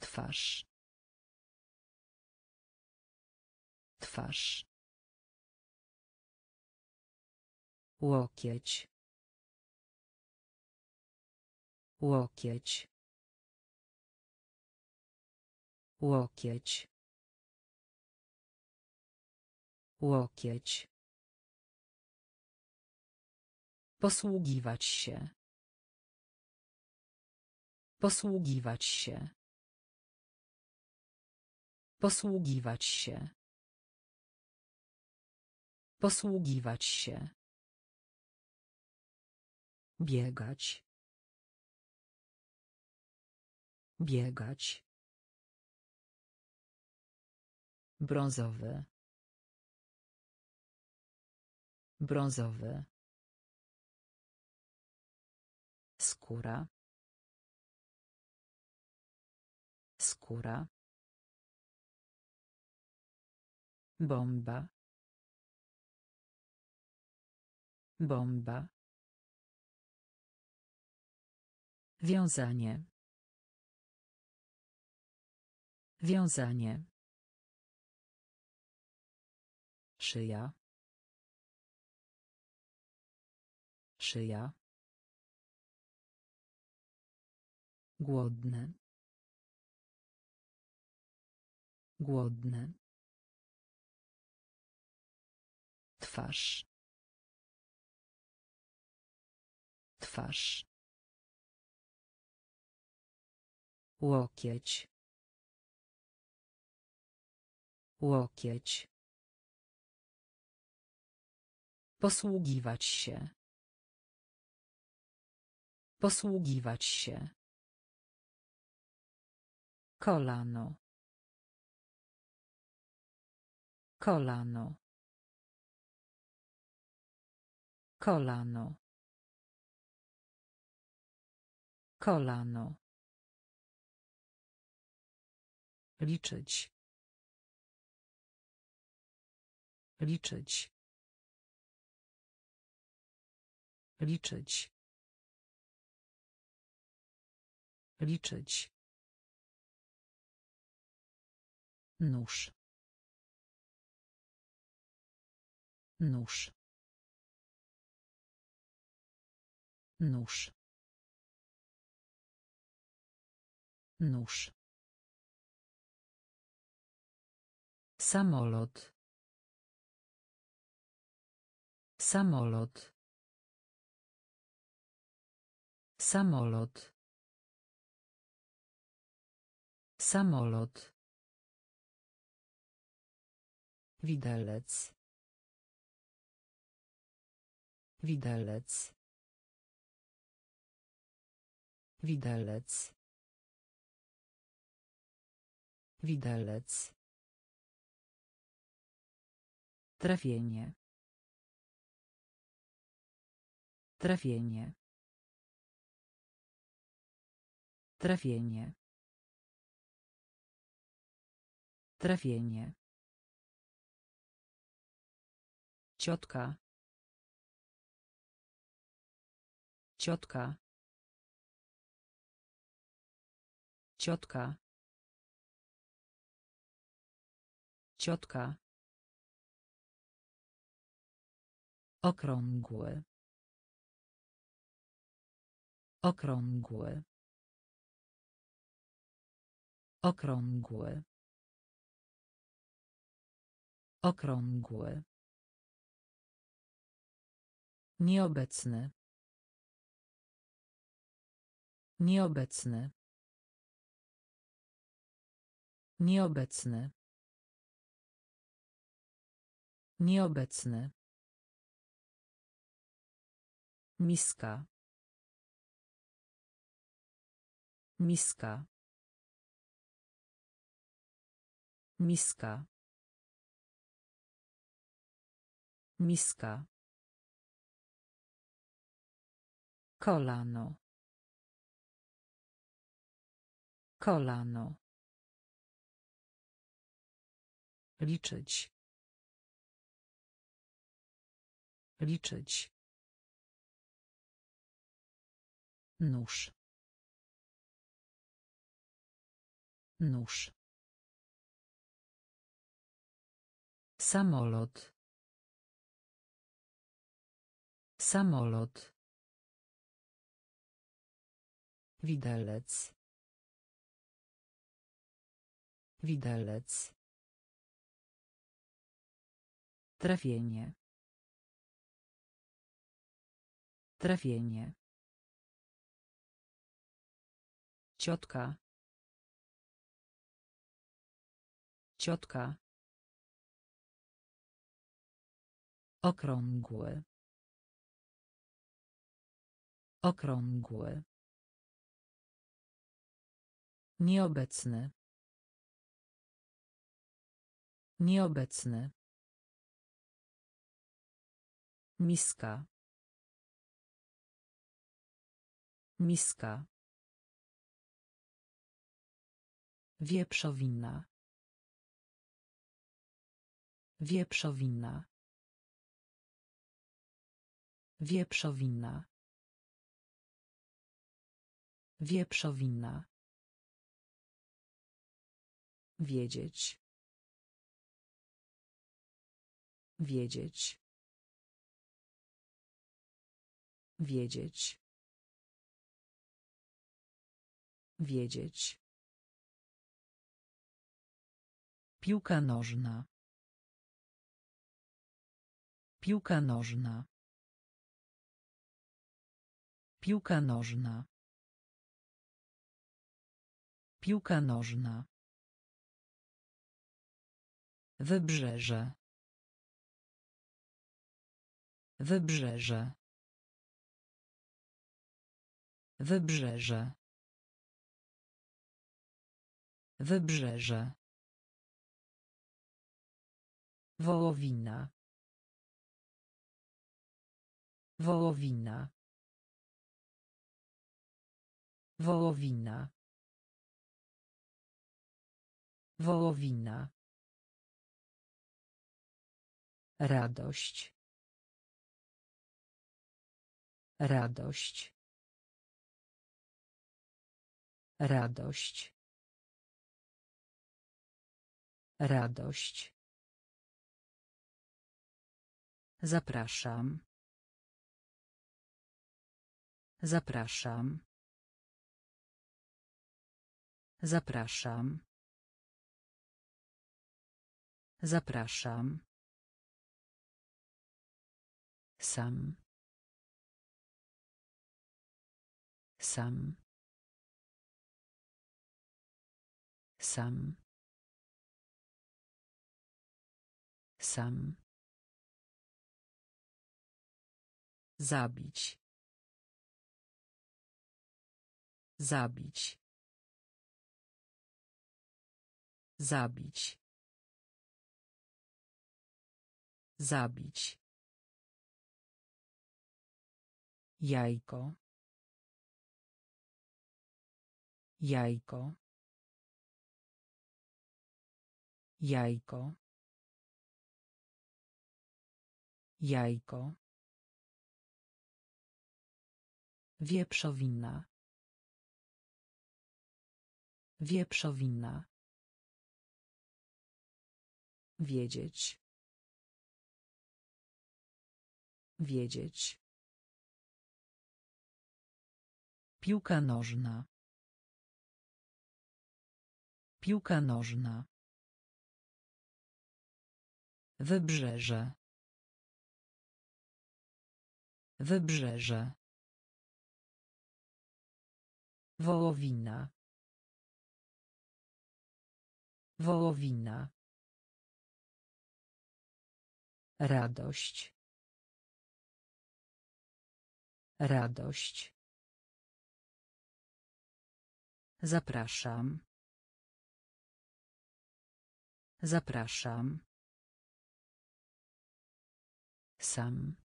Twarz. Twarz. Łokieć. Łokieć. Łokieć. Łokieć. Posługiwać się. Posługiwać się. Posługiwać się. Posługiwać się. Biegać. Biegać. Brązowy. Brązowy. Skóra. Skóra. Bomba. Bomba. Wiązanie. Wiązanie. Szyja. Szyja. Głodny. Głodny. Twarz. Twarz. Łokieć. Łokieć. Posługiwać się. Posługiwać się. Kolano. Kolano. Kolano. Kolano. Liczyć. Liczyć. Liczyć. Liczyć. Nóż. Nóż. Nóż. Nóż. Samolot. Samolot. Samolot. Samolot. Widelec. Widelec. Widelec. Widelec. Trafienie. Trafienie. Trafienie. Trafienie. Ciotka. Ciotka. Ciotka. Ciotka. Okrągły. Okrągły. Okrągły. Okrągły. Nieobecny. Nieobecny. Nieobecny. Nieobecny. Miska. Miska. Miska. Miska. Kolano. Kolano. Liczyć. Liczyć. Nóż. Nóż. Samolot. Samolot. Widelec. Widelec. Trafienie. Trafienie. Ciotka. Ciotka. Okrągły. Okrągły. Nieobecny. Nieobecny. Miska. Miska. Wieprzowina. Wieprzowina. Wieprzowina. Wieprzowina. Wiedzieć. Wiedzieć. Wiedzieć. Wiedzieć. Piłka nożna. Piłka nożna. Piłka nożna. Piłka nożna. Wybrzeże. Wybrzeże. Wybrzeże. Wybrzeże. Wołowina. Wołowina. Wołowina. Wołowina. Radość. Radość. Radość. Radość. Zapraszam. Zapraszam. Zapraszam. Zapraszam. Sam. Sam. Sam. Sam. Zabić. Zabić. Zabić. Zabić. Jajko. Jajko. Jajko. Jajko. Wieprzowina. Wieprzowina. Wiedzieć. Wiedzieć. Piłka nożna. Piłka nożna. Wybrzeże. Wybrzeże. Wołowina. Wołowina. Radość. Radość. Zapraszam. Zapraszam. Sam.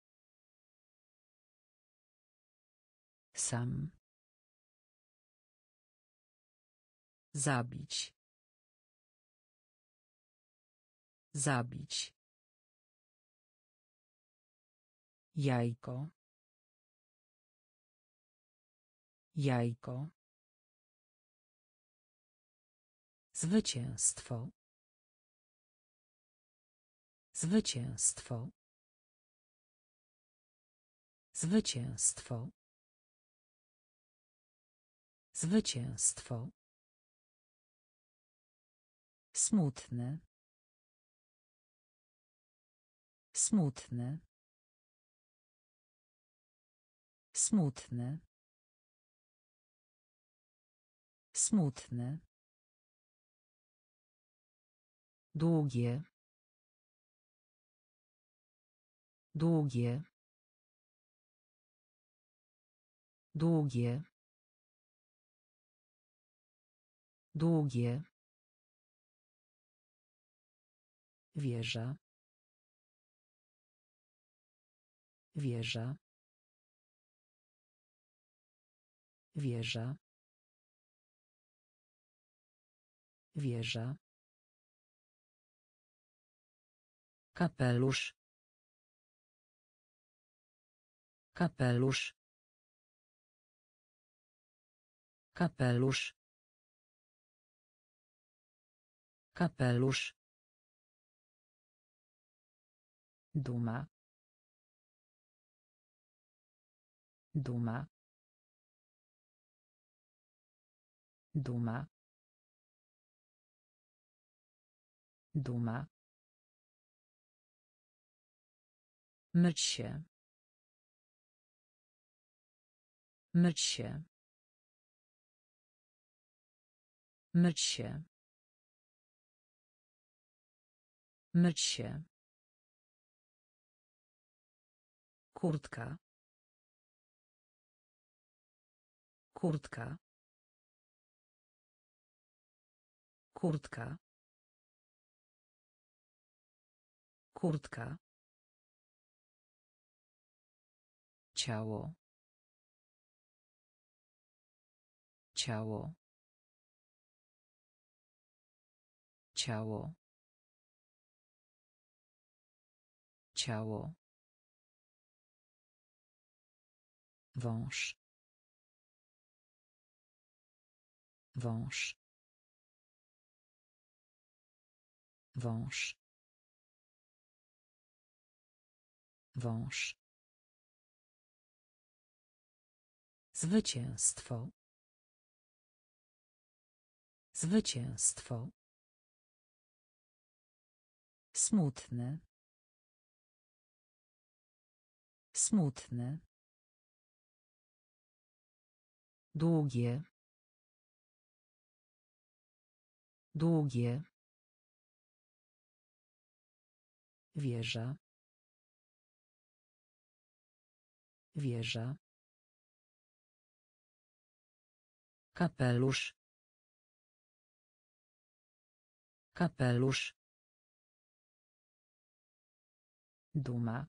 Sam. Zabić. Zabić. Jajko. Jajko. Zwycięstwo. Zwycięstwo. Zwycięstwo. Zwycięstwo. Smutny. Smutny. Smutny. Smutny. Długie. Długie. Długie. Długie. Wieża. Wieża. Wieża. Wieża. Kapelusz. Kapelusz. Kapelusz. Kapelusz. Duma. Duma. Duma. Duma. Myć się. Myć się. Myć się. Myć się. Kurtka. Kurtka. Kurtka. Kurtka. Ciało. Ciało. Ciało. Ciało. Wąż. Wąż. Wąż. Wąż. Zwycięstwo. Zwycięstwo. Smutny. Smutny. Długie. Długie. Wieża. Wieża. Kapelusz. Kapelusz. Duma.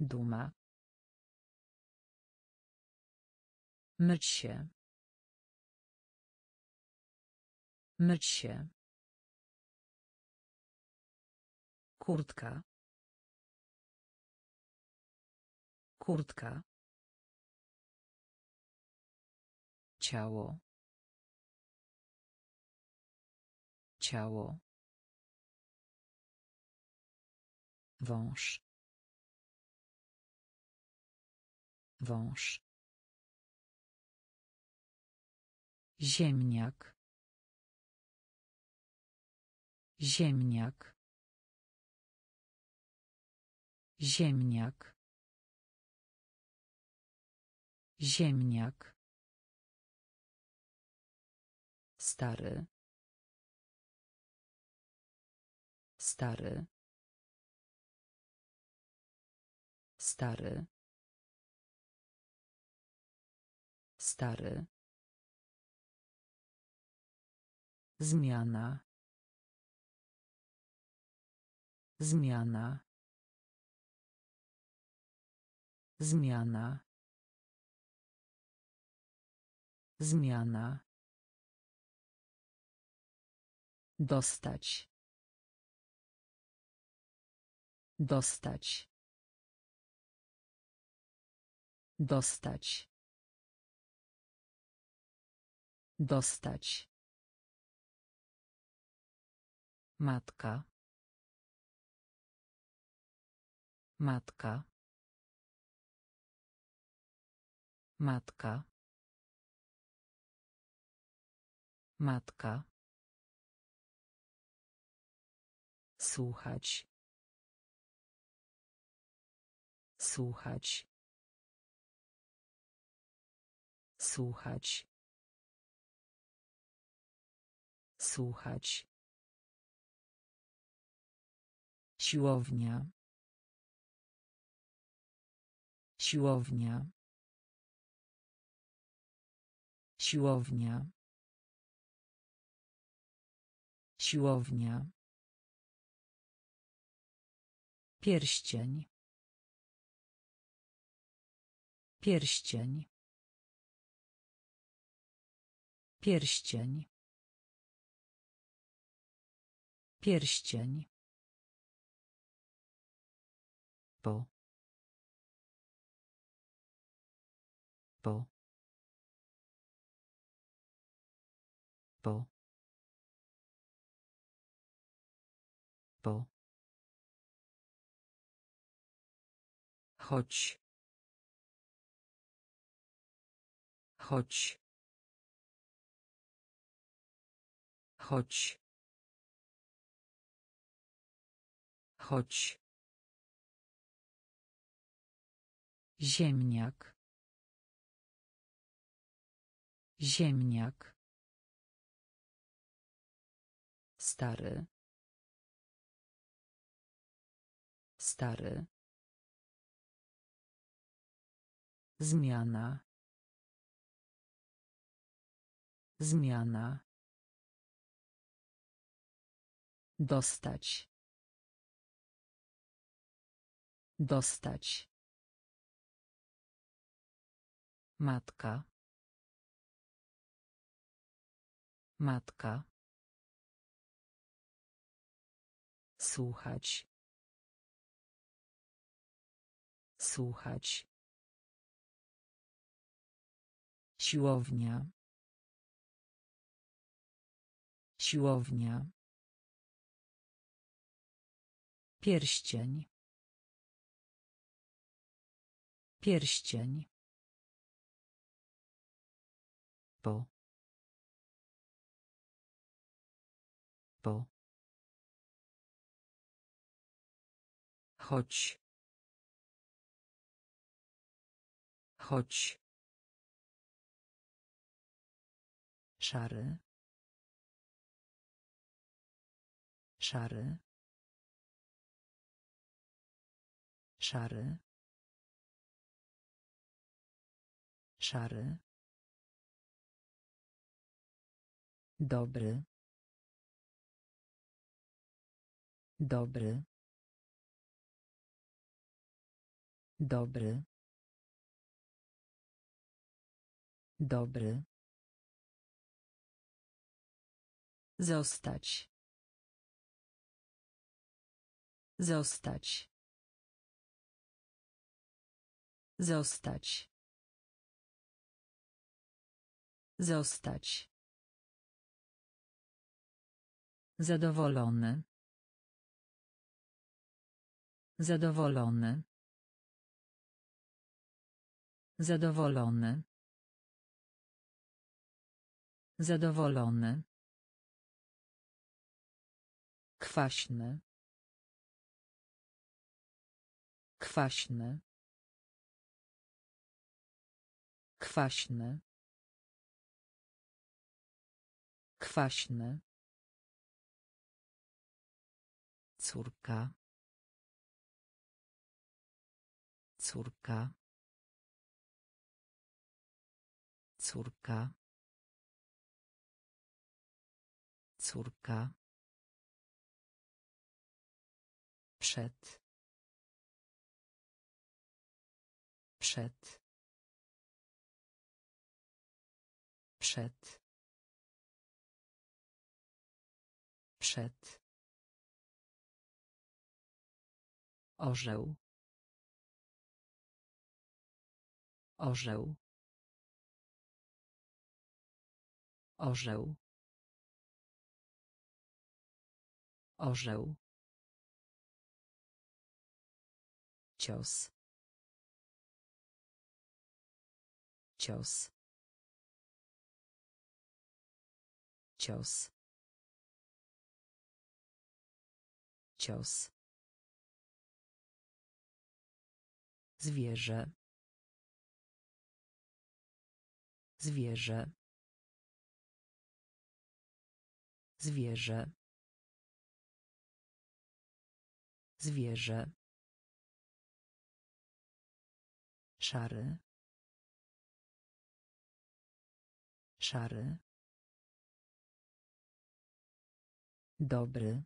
Duma. Myć się. Myć się. Kurtka. Kurtka. Ciało. Ciało. Wąż. Wąż. Ziemniak. Ziemniak. Ziemniak. Ziemniak. Stary. Stary. Stary. Stary. Zmiana. Zmiana. Zmiana. Zmiana. Dostać. Dostać. Dostać. Dostać. Matka. Matka. Matka. Matka. Słuchać. Słuchać. Słuchać. Słuchać. Siłownia. Siłownia. Siłownia. Siłownia. Pierścień. Pierścień. Pierścień. Pierścień. Po. Po. Po. Po. Chodź. Chodź. Chodź. Chodź. Ziemniak. Ziemniak. Stary. Stary. Zmiana. Zmiana. Dostać. Dostać. Matka. Matka. Słuchać. Słuchać. Siłownia. Siłownia. Pierścień. Pierścień. Po. Po. Chodź. Chodź. Szary. Szary. Szary. Szary. Dobry. Dobry. Dobry. Dobry. Zostać. Zostać. Zostać. Zostać. Zadowolony. Zadowolony. Zadowolony. Zadowolony. Kwaśny. Kwaśny. Kwaśny. Kwaśny. Córka. Córka. Córka. Córka. Przed. Przed. Przed. Przed. Orzeł. Orzeł. Orzeł. Orzeł. Cios. Cios. Cios. Cios. Zwierzę. Zwierzę. Zwierzę. Zwierzę. Szary. Szary. Dobry.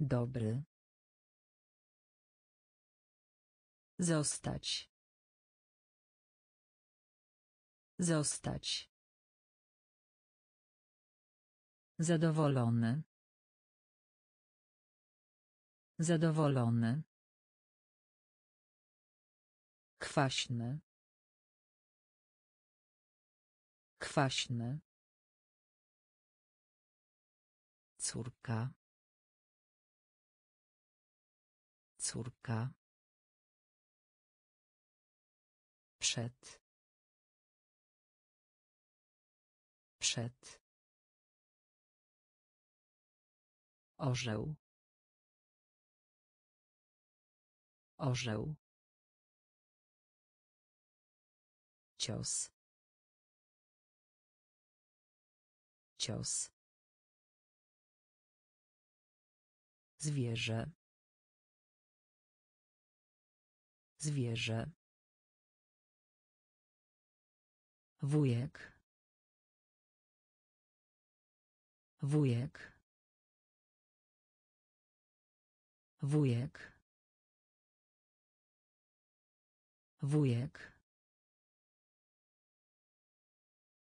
Dobry. Zostać. Zostać. Zadowolony. Zadowolony. Kwaśny. Kwaśny. Córka. Córka. Przed. Przed. Orzeł. Orzeł. Cios. Cios. Zwierzę. Zwierzę. Wujek. Wujek. Wujek. Wujek.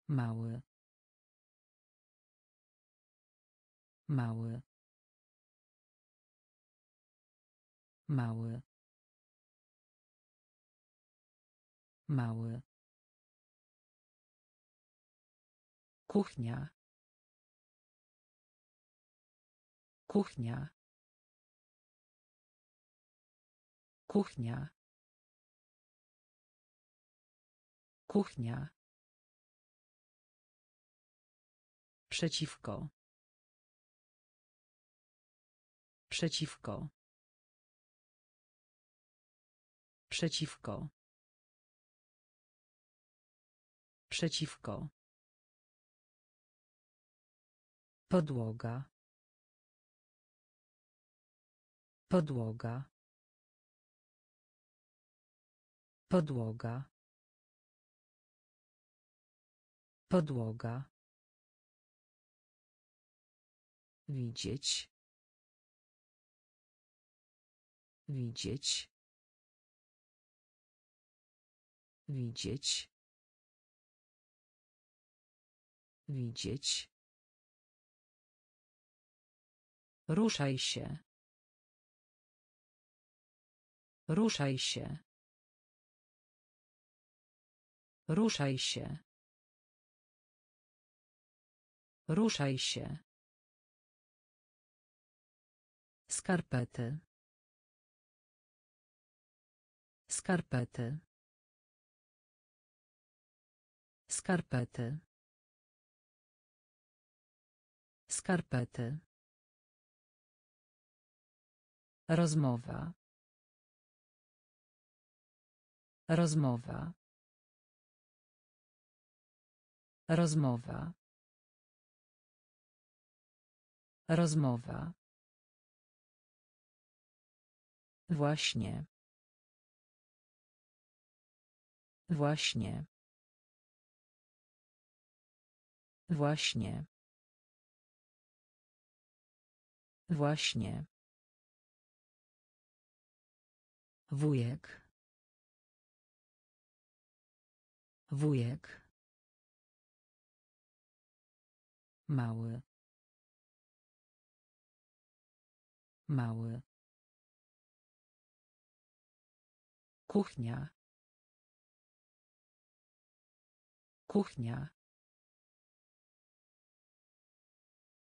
Mały. Mały. Mały. Mały. Kuchnia. Kuchnia. Kuchnia. Kuchnia. Przeciwko. Przeciwko. Przeciwko. Przeciwko. Podłoga. Podłoga. Podłoga. Podłoga. Widzieć. Widzieć. Widzieć. Widzieć. Ruszaj się. Ruszaj się. Ruszaj się. Ruszaj się. Skarpety. Skarpety. Skarpety. Skarpety. Rozmowa. Rozmowa. Rozmowa. Rozmowa. Właśnie. Właśnie. Właśnie. Właśnie. Wujek. Wujek. Mały. Mały. Kuchnia. Kuchnia.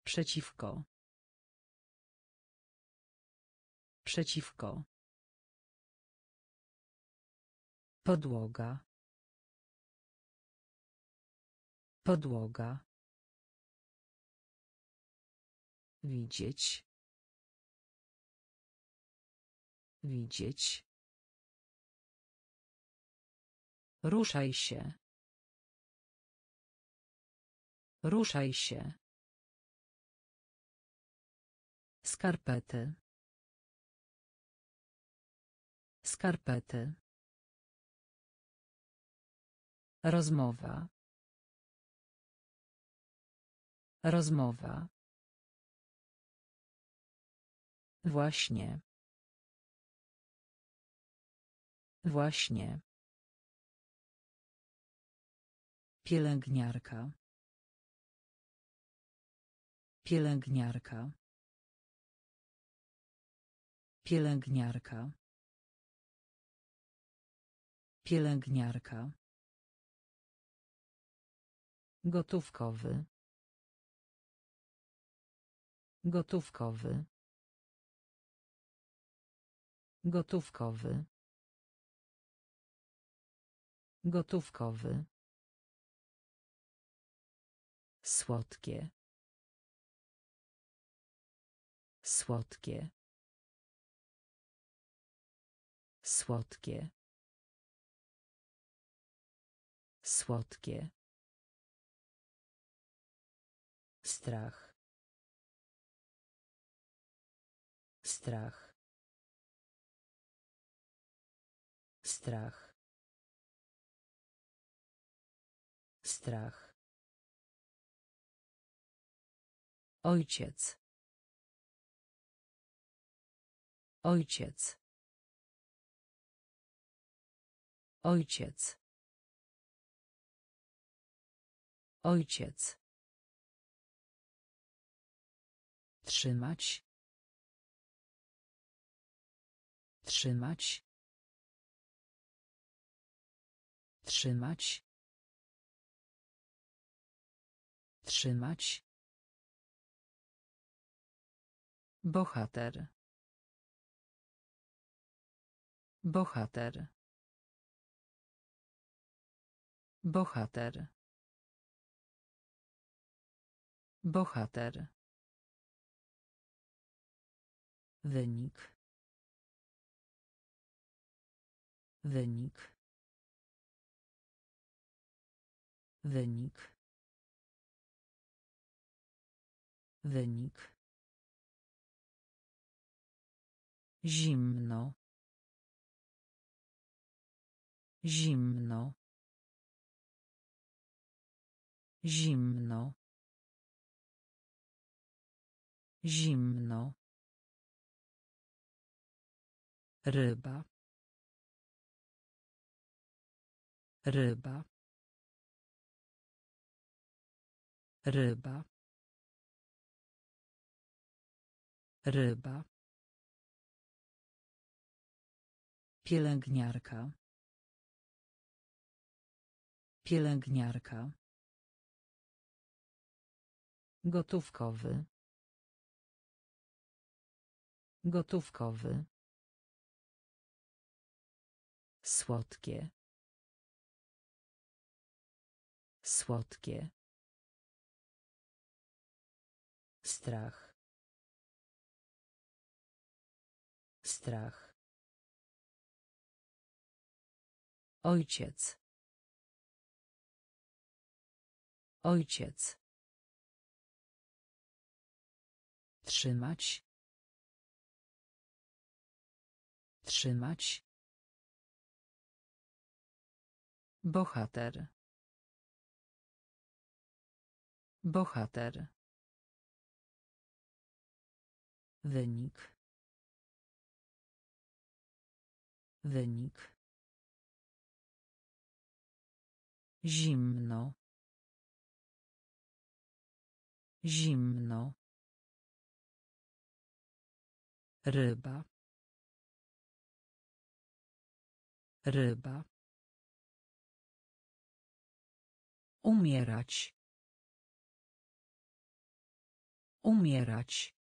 Przeciwko. Przeciwko. Podłoga. Podłoga. Widzieć. Widzieć. Ruszaj się. Ruszaj się. Skarpety. Skarpety. Rozmowa. Rozmowa. Właśnie. Właśnie. Pielęgniarka. Pielęgniarka. Pielęgniarka. Pielęgniarka. Gotówkowy. Gotówkowy. Gotówkowy. Gotówkowy. Słodkie. Słodkie. Słodkie. Słodkie. Strach. Strach. Strach. Strach. Ojciec. Ojciec. Ojciec. Ojciec. Trzymać. Trzymać. Trzymać. Trzymać. Bohater. Bohater. Bohater. Bohater. Wynik. Wynik. Wynik. Wynik. Zimno. Zimno. Zimno. Zimno. Ryba. Ryba. Ryba. Ryba. Pielęgniarka. Pielęgniarka. Gotówkowy. Gotówkowy. Słodkie. Słodkie. Strach. Strach. Ojciec. Ojciec. Trzymać. Trzymać. Bohater. Bohater. Wynik. Wynik. Zimno. Zimno. Ryba. Ryba. Umierać. Umierać.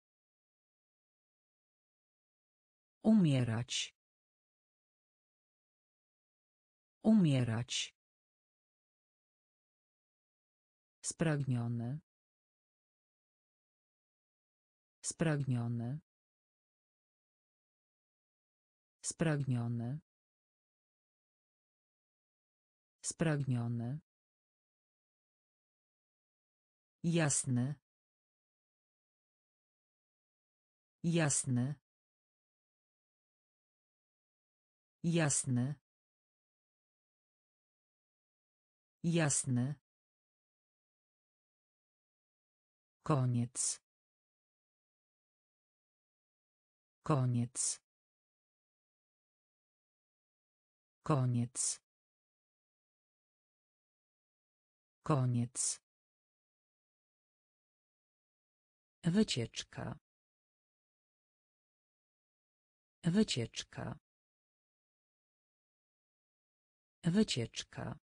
Umierać. Umierać. Spragniony. Spragniony. Spragniony. Spragniony. Jasny. Jasny. Jasny. Jasny. Koniec. Koniec. Koniec. Koniec. Wycieczka. Wycieczka. Wycieczka.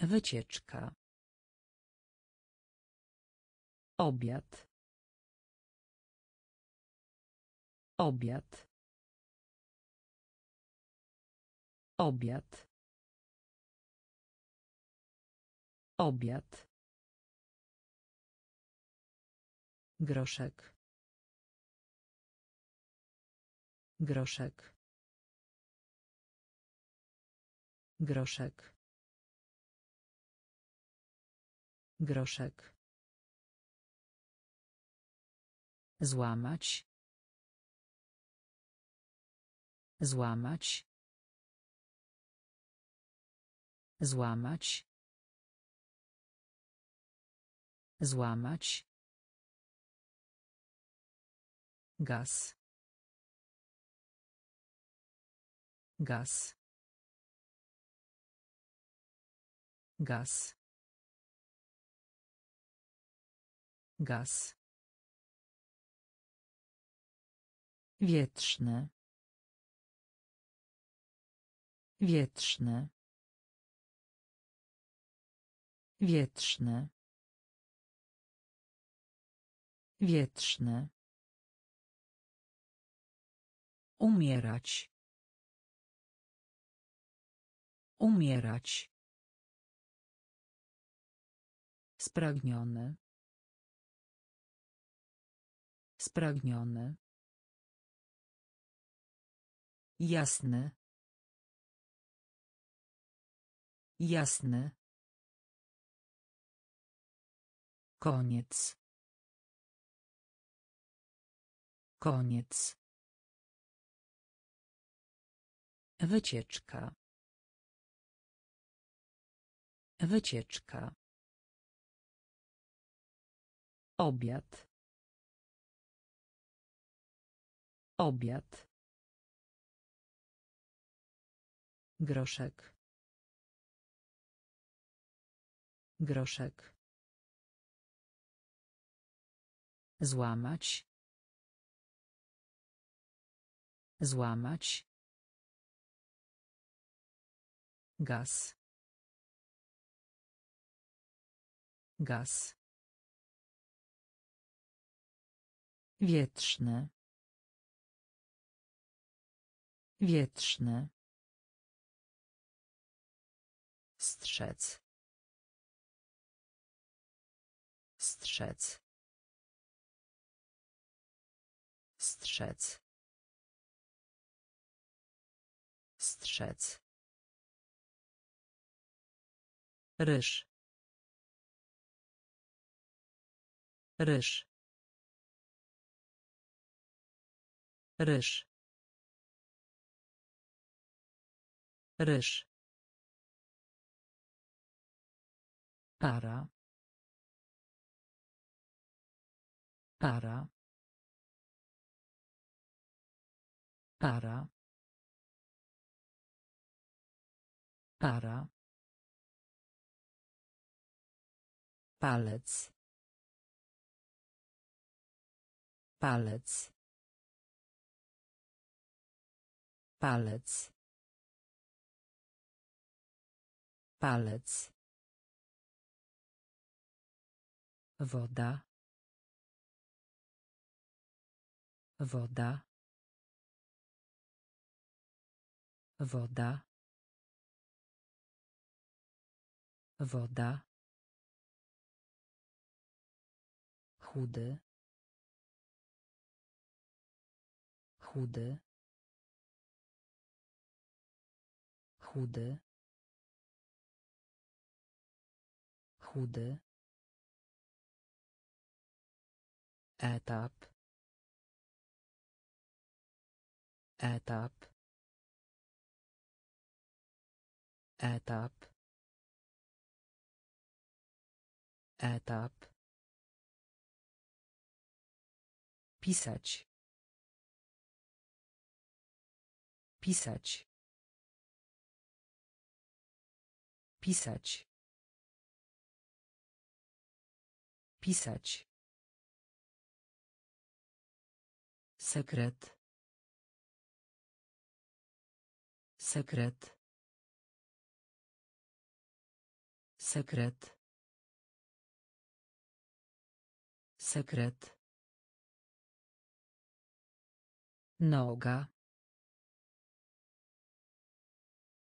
Wycieczka. Obiad. Obiad. Obiad. Obiad. Groszek. Groszek. Groszek. Groszek. Złamać. Złamać. Złamać. Złamać. Gaz. Gaz. Gaz. Gaz. Wietrzny. Wietrzny. Wietrzny. Wietrzny. Umierać. Umierać. Spragniony. Spragniony. Jasny. Jasny. Koniec. Koniec. Wycieczka. Wycieczka. Obiad. Obiad. Groszek. Groszek. Złamać. Złamać. Gaz. Gaz. Wietrzny. Wietrzny. Strzec. Strzec. Strzec. Strzec. Ryż. Ryż. Ryż. Ryż. Para. Para. Para. Para. Palec. Palec. Palec. Palec. Woda. Woda. Woda. Woda. Chudy. Chudy. Chudy. Chudy. Etap. Etap. Etap. Etap. Pisać. Pisać. Pisać. Pisać. Sekret. Sekret. Sekret. Sekret. Noga.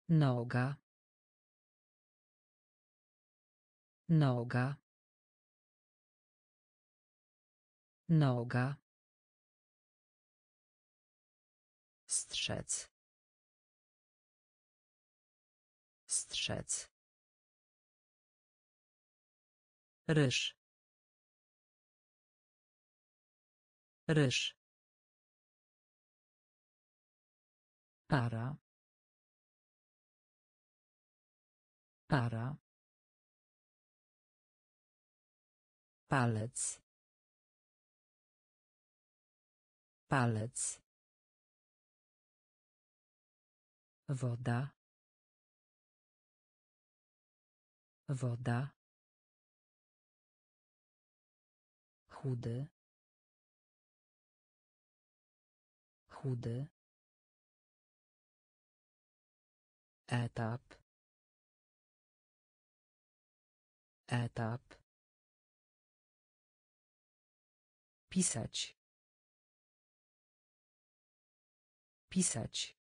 Noga. Noga. Noga. Strzec. Strzec. Ryż. Ryż. Para. Para. Palec. Palec. Woda. Woda. Chudy. Chudy. Etap. Etap. Pisać. Pisać.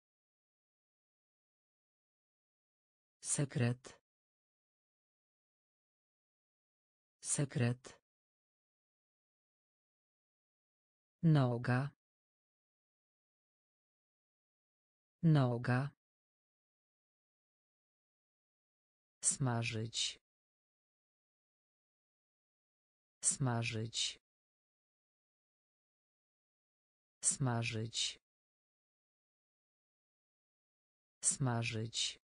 Sekret. Sekret. Noga. Noga. Smażyć. Smażyć. Smażyć. Smażyć.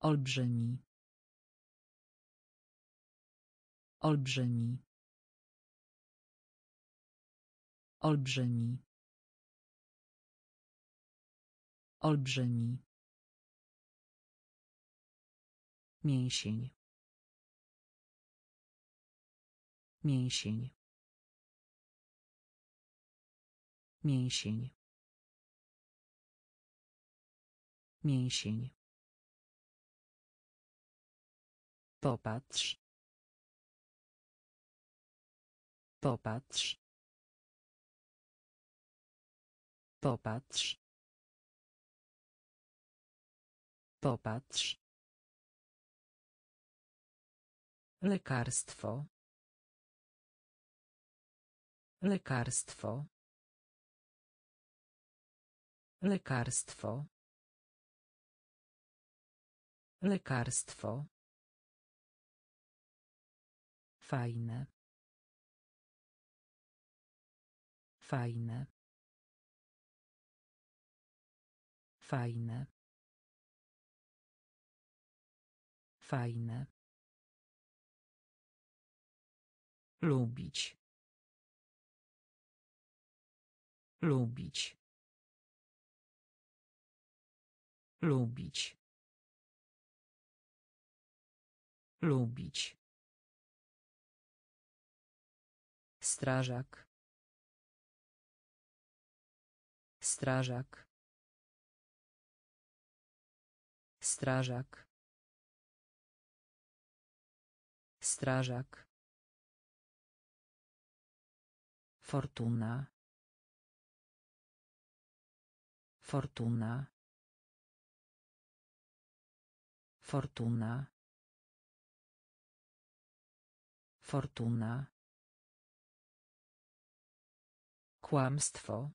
Olbrzymi. Olbrzymi. Olbrzymi. Olbrzymi. Mięsień. Mięsień. Mięsień. Mięsień. Popatrz. Popatrz. Popatrz. Popatrz. Lekarstwo. Lekarstwo. Lekarstwo. Lekarstwo. Fajne. Fajne. Fajne. Fajne. Lubić. Lubić. Lubić. Lubić. Strażak. Strażak. Strażak. Strażak. Fortuna. Fortuna. Fortuna. Fortuna. Kłamstwo.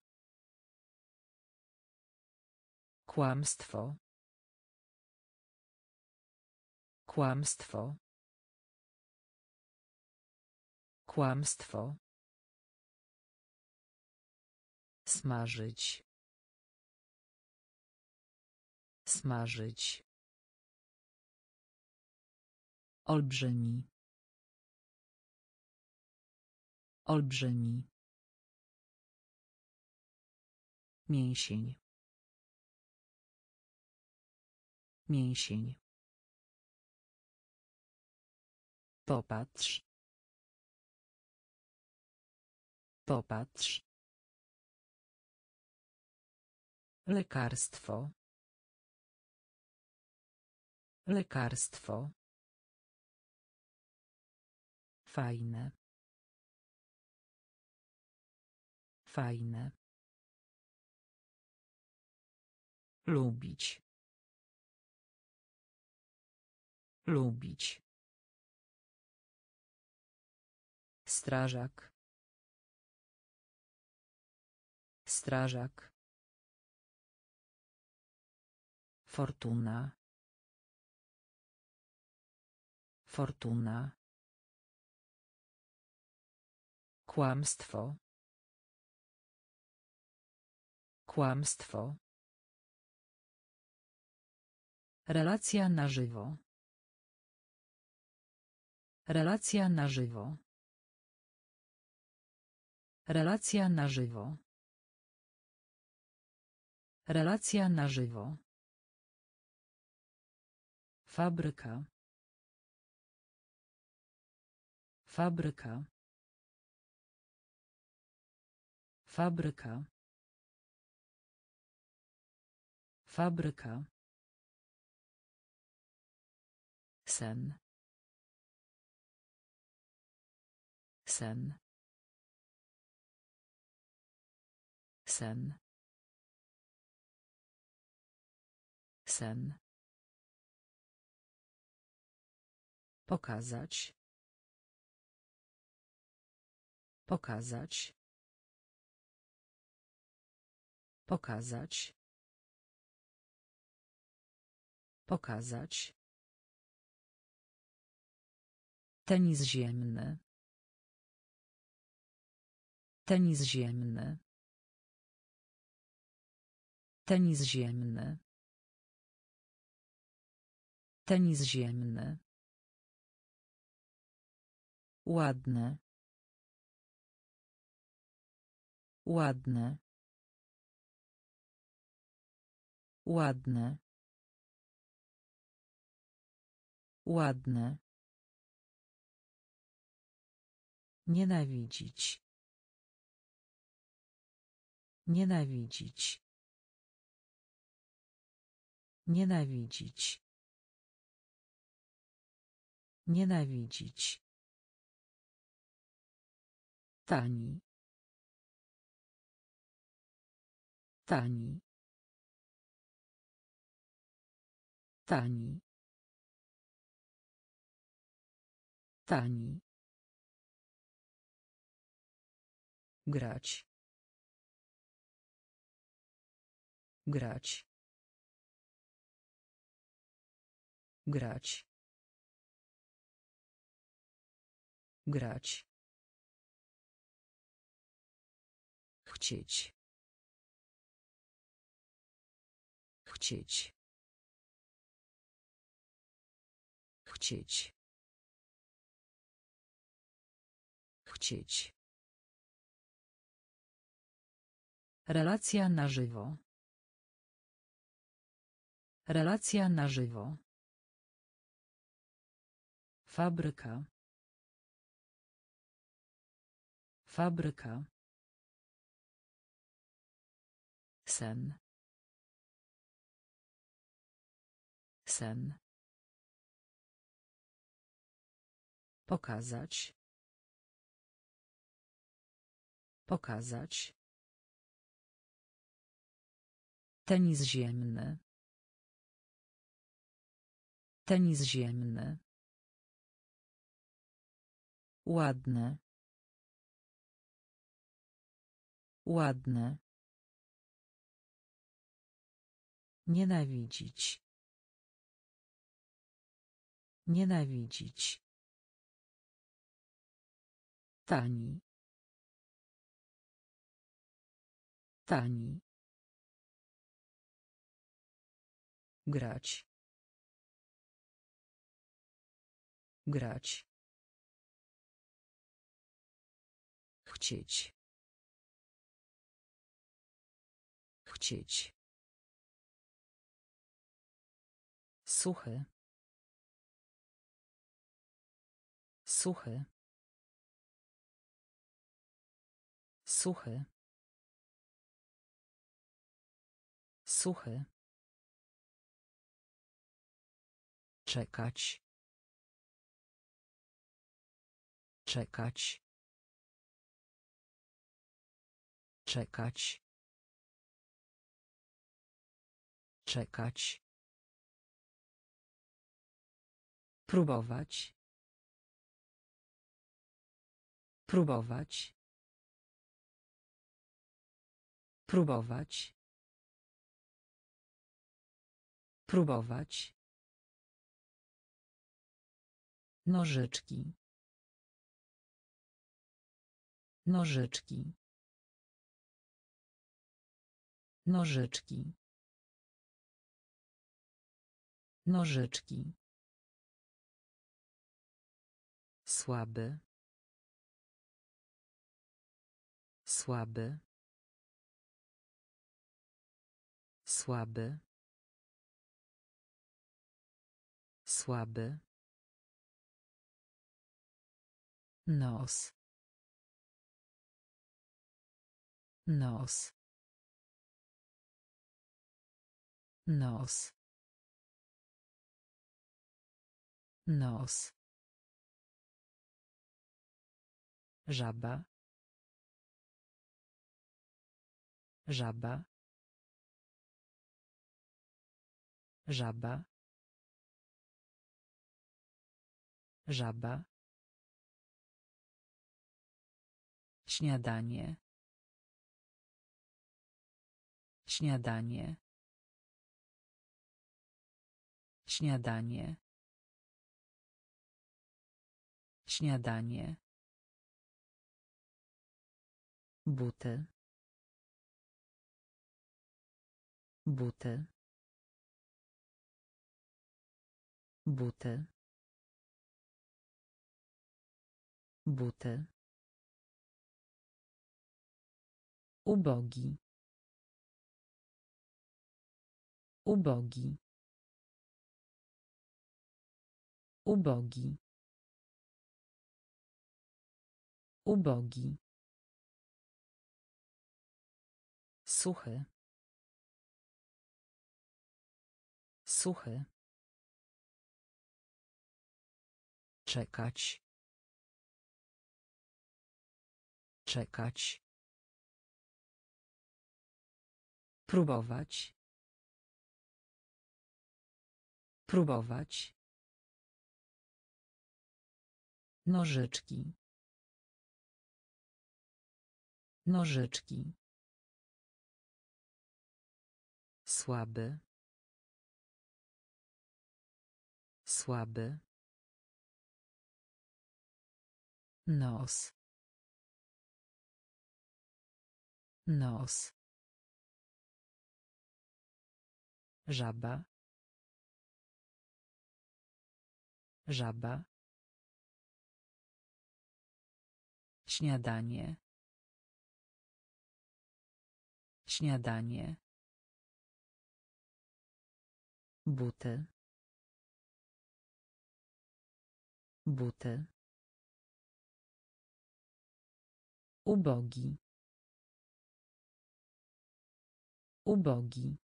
Kłamstwo. Kłamstwo. Kłamstwo. Smażyć. Smażyć. Olbrzymi. Olbrzymi. Mięsień. Mięsień. Popatrz. Popatrz. Lekarstwo. Lekarstwo. Fajne. Fajne. Lubić. Lubić. Strażak. Strażak. Fortuna. Fortuna. Kłamstwo. Kłamstwo. Relacja na żywo. Relacja na żywo. Relacja na żywo. Relacja na żywo. Fabryka. Fabryka. Fabryka. Fabryka. Sen. Sen. Sen. Sen. Pokazać. Pokazać. Pokazać. Pokazać. Tenis ziemny. Tenis ziemny. Tenis ziemny. Tenis ziemny. Ładne. Ładne. Ładne. Ładne. Nienawidzić. Nienawidzić. Nienawidzić. Nienawidzić. Tani. Tani. Tani. Tani. Grać. Grać. Grać. Grać. Chcieć. Chcieć. Chcieć. Chcieć Relacja na żywo. Relacja na żywo. Fabryka. Fabryka. Sen. Sen. Pokazać. Pokazać. Tenis ziemny. Tenis ziemny. Ładne. Ładne. Nienawidzić. Nienawidzić. Tani. Tani. Grać. Grać. Chcieć. Chcieć. Suchy suchy suchy suchy czekać. Czekać. Czekać. Czekać. Próbować. Próbować. Próbować. Próbować Nożyczki. Nożyczki. Nożyczki. Nożyczki. Słaby. Słaby. Słaby. Słaby. Nos. Nos. Nos. Nos. Żaba. Żaba. Żaba. Żaba. Śniadanie. Śniadanie. Śniadanie. Śniadanie. Buty. Buty. Buty. Buty. Ubogi. Ubogi. Ubogi. Ubogi. Suchy. Suchy. Czekać. Czekać. Próbować. Próbować. Nożyczki. Nożyczki. Słaby. Słaby. Nos. Nos. Żaba. Żaba. Śniadanie. Śniadanie. Buty. Buty. Ubogi. Ubogi.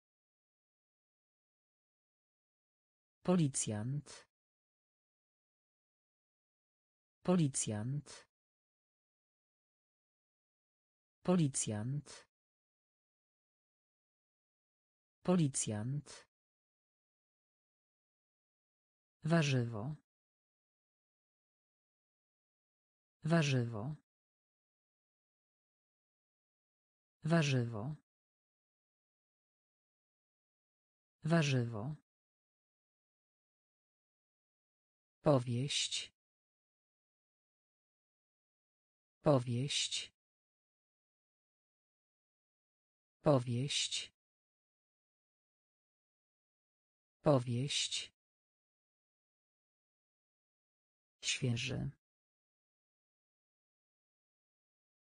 Policjant. Policjant. Policjant. Policjant. Warzywo. Warzywo. Warzywo. Warzywo. Powieść. Powieść. Powieść. Powieść. Świeży.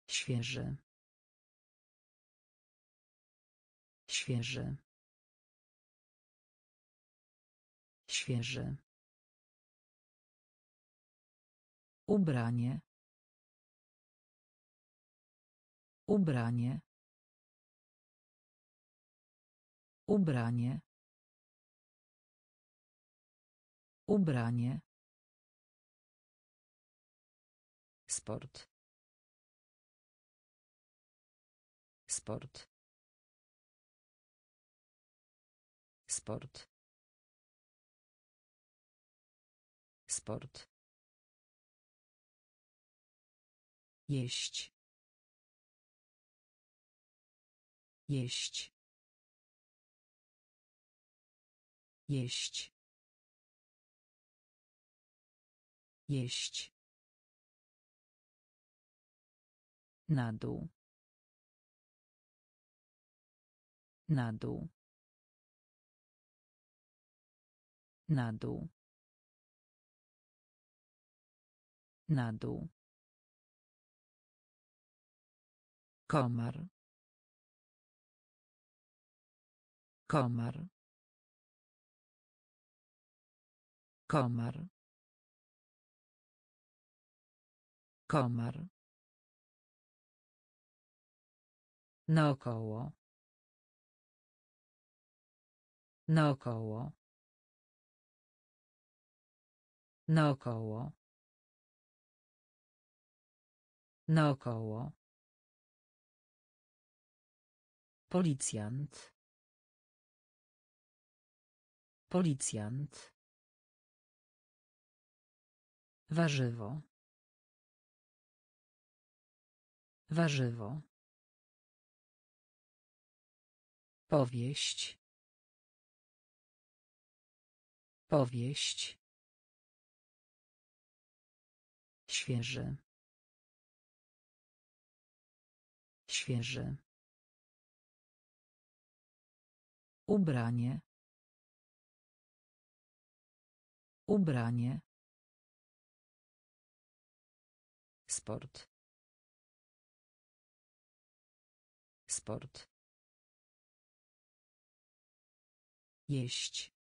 Świeży. Świeży. Świeży. Ubranie. Ubranie. Ubranie. Ubranie. Sport. Sport. Sport. Sport. Jeść. Jeść. Jeść. Jeść. Na dół. Na dół. Na dół. Na dół. Komar. Komar. Komar. Komar. Naokoło. Naokoło. Naokoło. Naokoło. Policjant. Policjant. Warzywo. Warzywo. Powieść. Powieść. Świeży. Świeży. Ubranie. Ubranie. Sport. Sport. Jeść.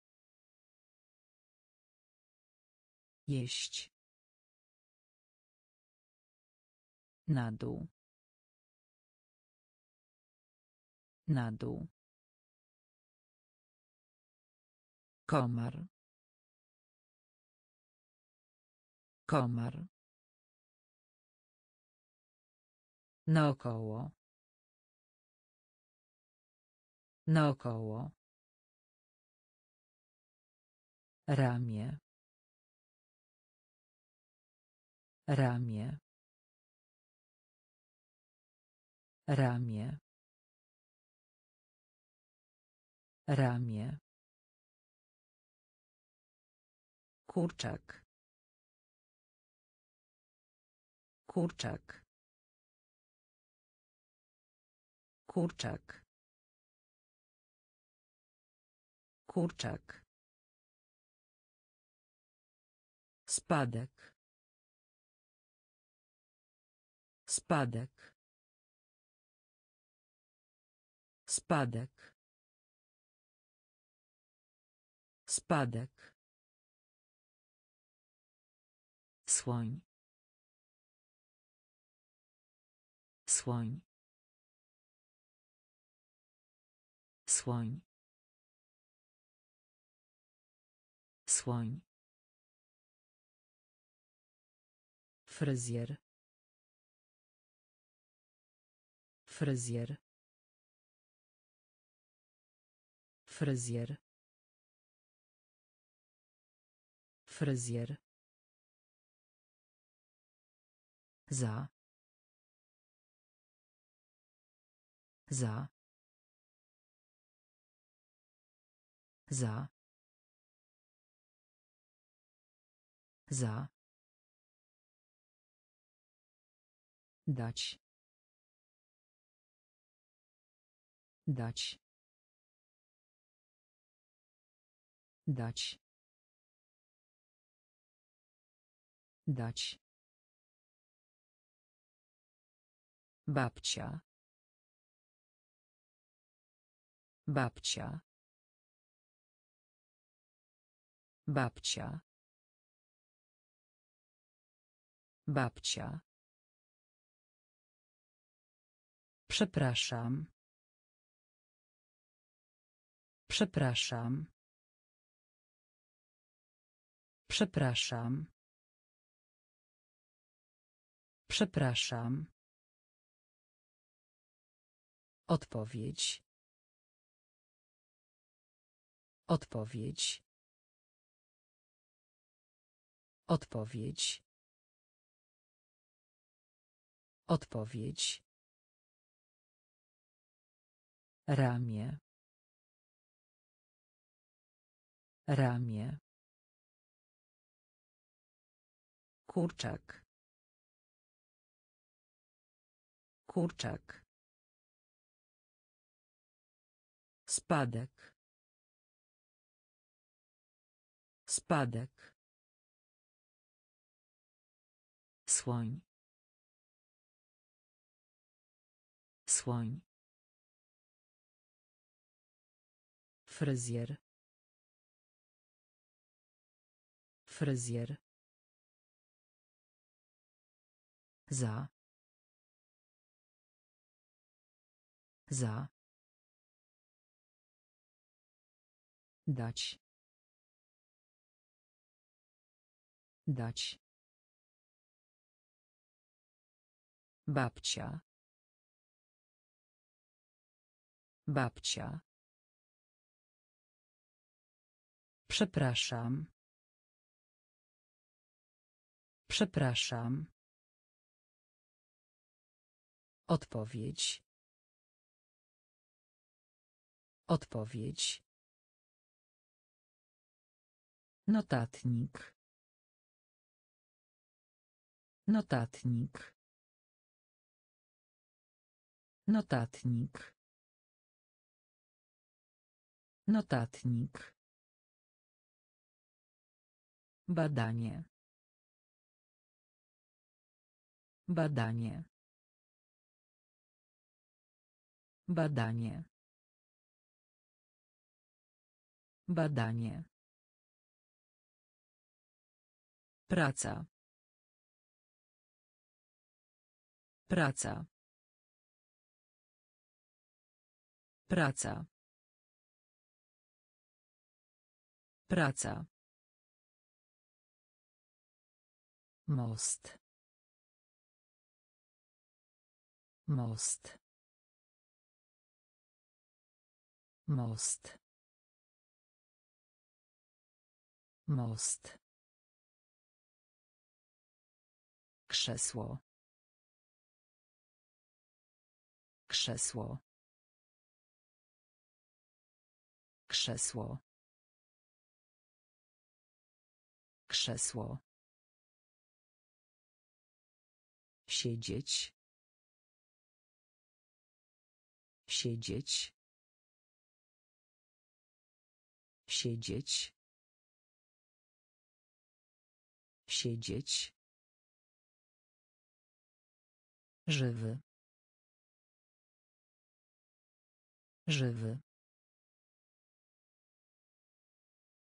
Jeść. Na dół. Na dół. Komar. Komar. Naokoło. Naokoło. Ramię. Ramię. Ramię. Ramię. Kurczak. Kurczak. Kurczak. Kurczak. Spadek. Spadek. Spadek. Spadek. Słoń. Słoń. Słoń. Słoń. Fryzjer. Fryzjer. Fryzjer. Fryzjer. Za. Za. Za. Za. Dać. Dać. Dać. Dać. Babcia. Babcia. Babcia. Babcia. Przepraszam. Przepraszam. Przepraszam. Przepraszam. Odpowiedź. Odpowiedź. Odpowiedź. Odpowiedź. Ramię. Ramię. Kurczak. Kurczak. Spadek. Spadek. Słoń. Słoń. Fryzjer. Fryzjer. Za. Za. Dać. Dać. Babcia. Babcia. Przepraszam. Przepraszam. Odpowiedź. Odpowiedź. Notatnik. Notatnik. Notatnik. Notatnik. Badanie. Badanie. Badanie. Badanie. Praca. Praca. Praca. Praca. Most. Most. Most. Most. Krzesło. Krzesło. Krzesło. Krzesło. Siedzieć. Siedzieć. Siedzieć. Siedzieć. Żywy. Żywy.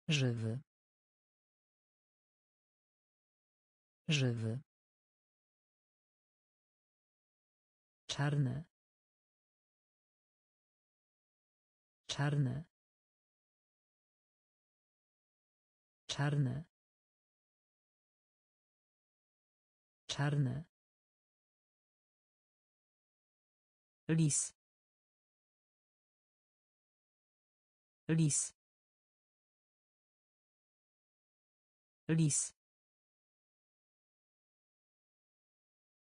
Żywy. Żywy. Czarne. Czarne. Czarne. Czarne. Lis. Lis. Lis.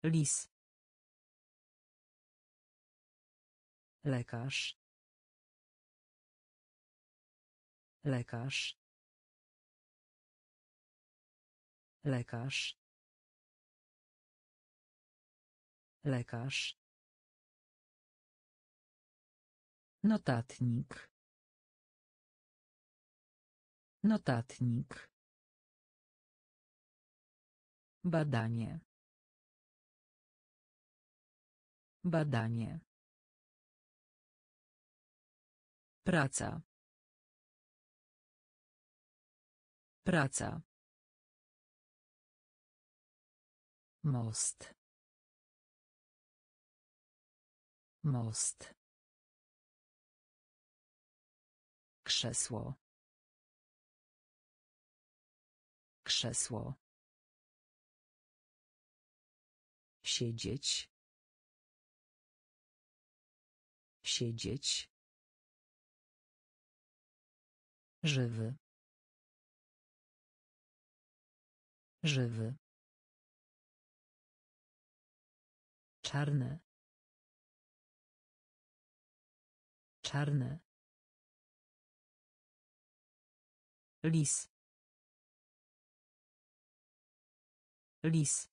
Lis. Lekarz. Lekarz. Lekarz. Lekarz. Notatnik. Notatnik. Badanie. Badanie. Praca. Praca. Most. Most. Krzesło. Krzesło. Siedzieć. Siedzieć. Żywy. Żywy. Czarne. Czarne. Lis. Lis.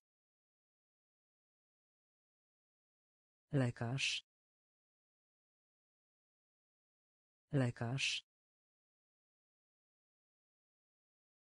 Lekarz. Lekarz.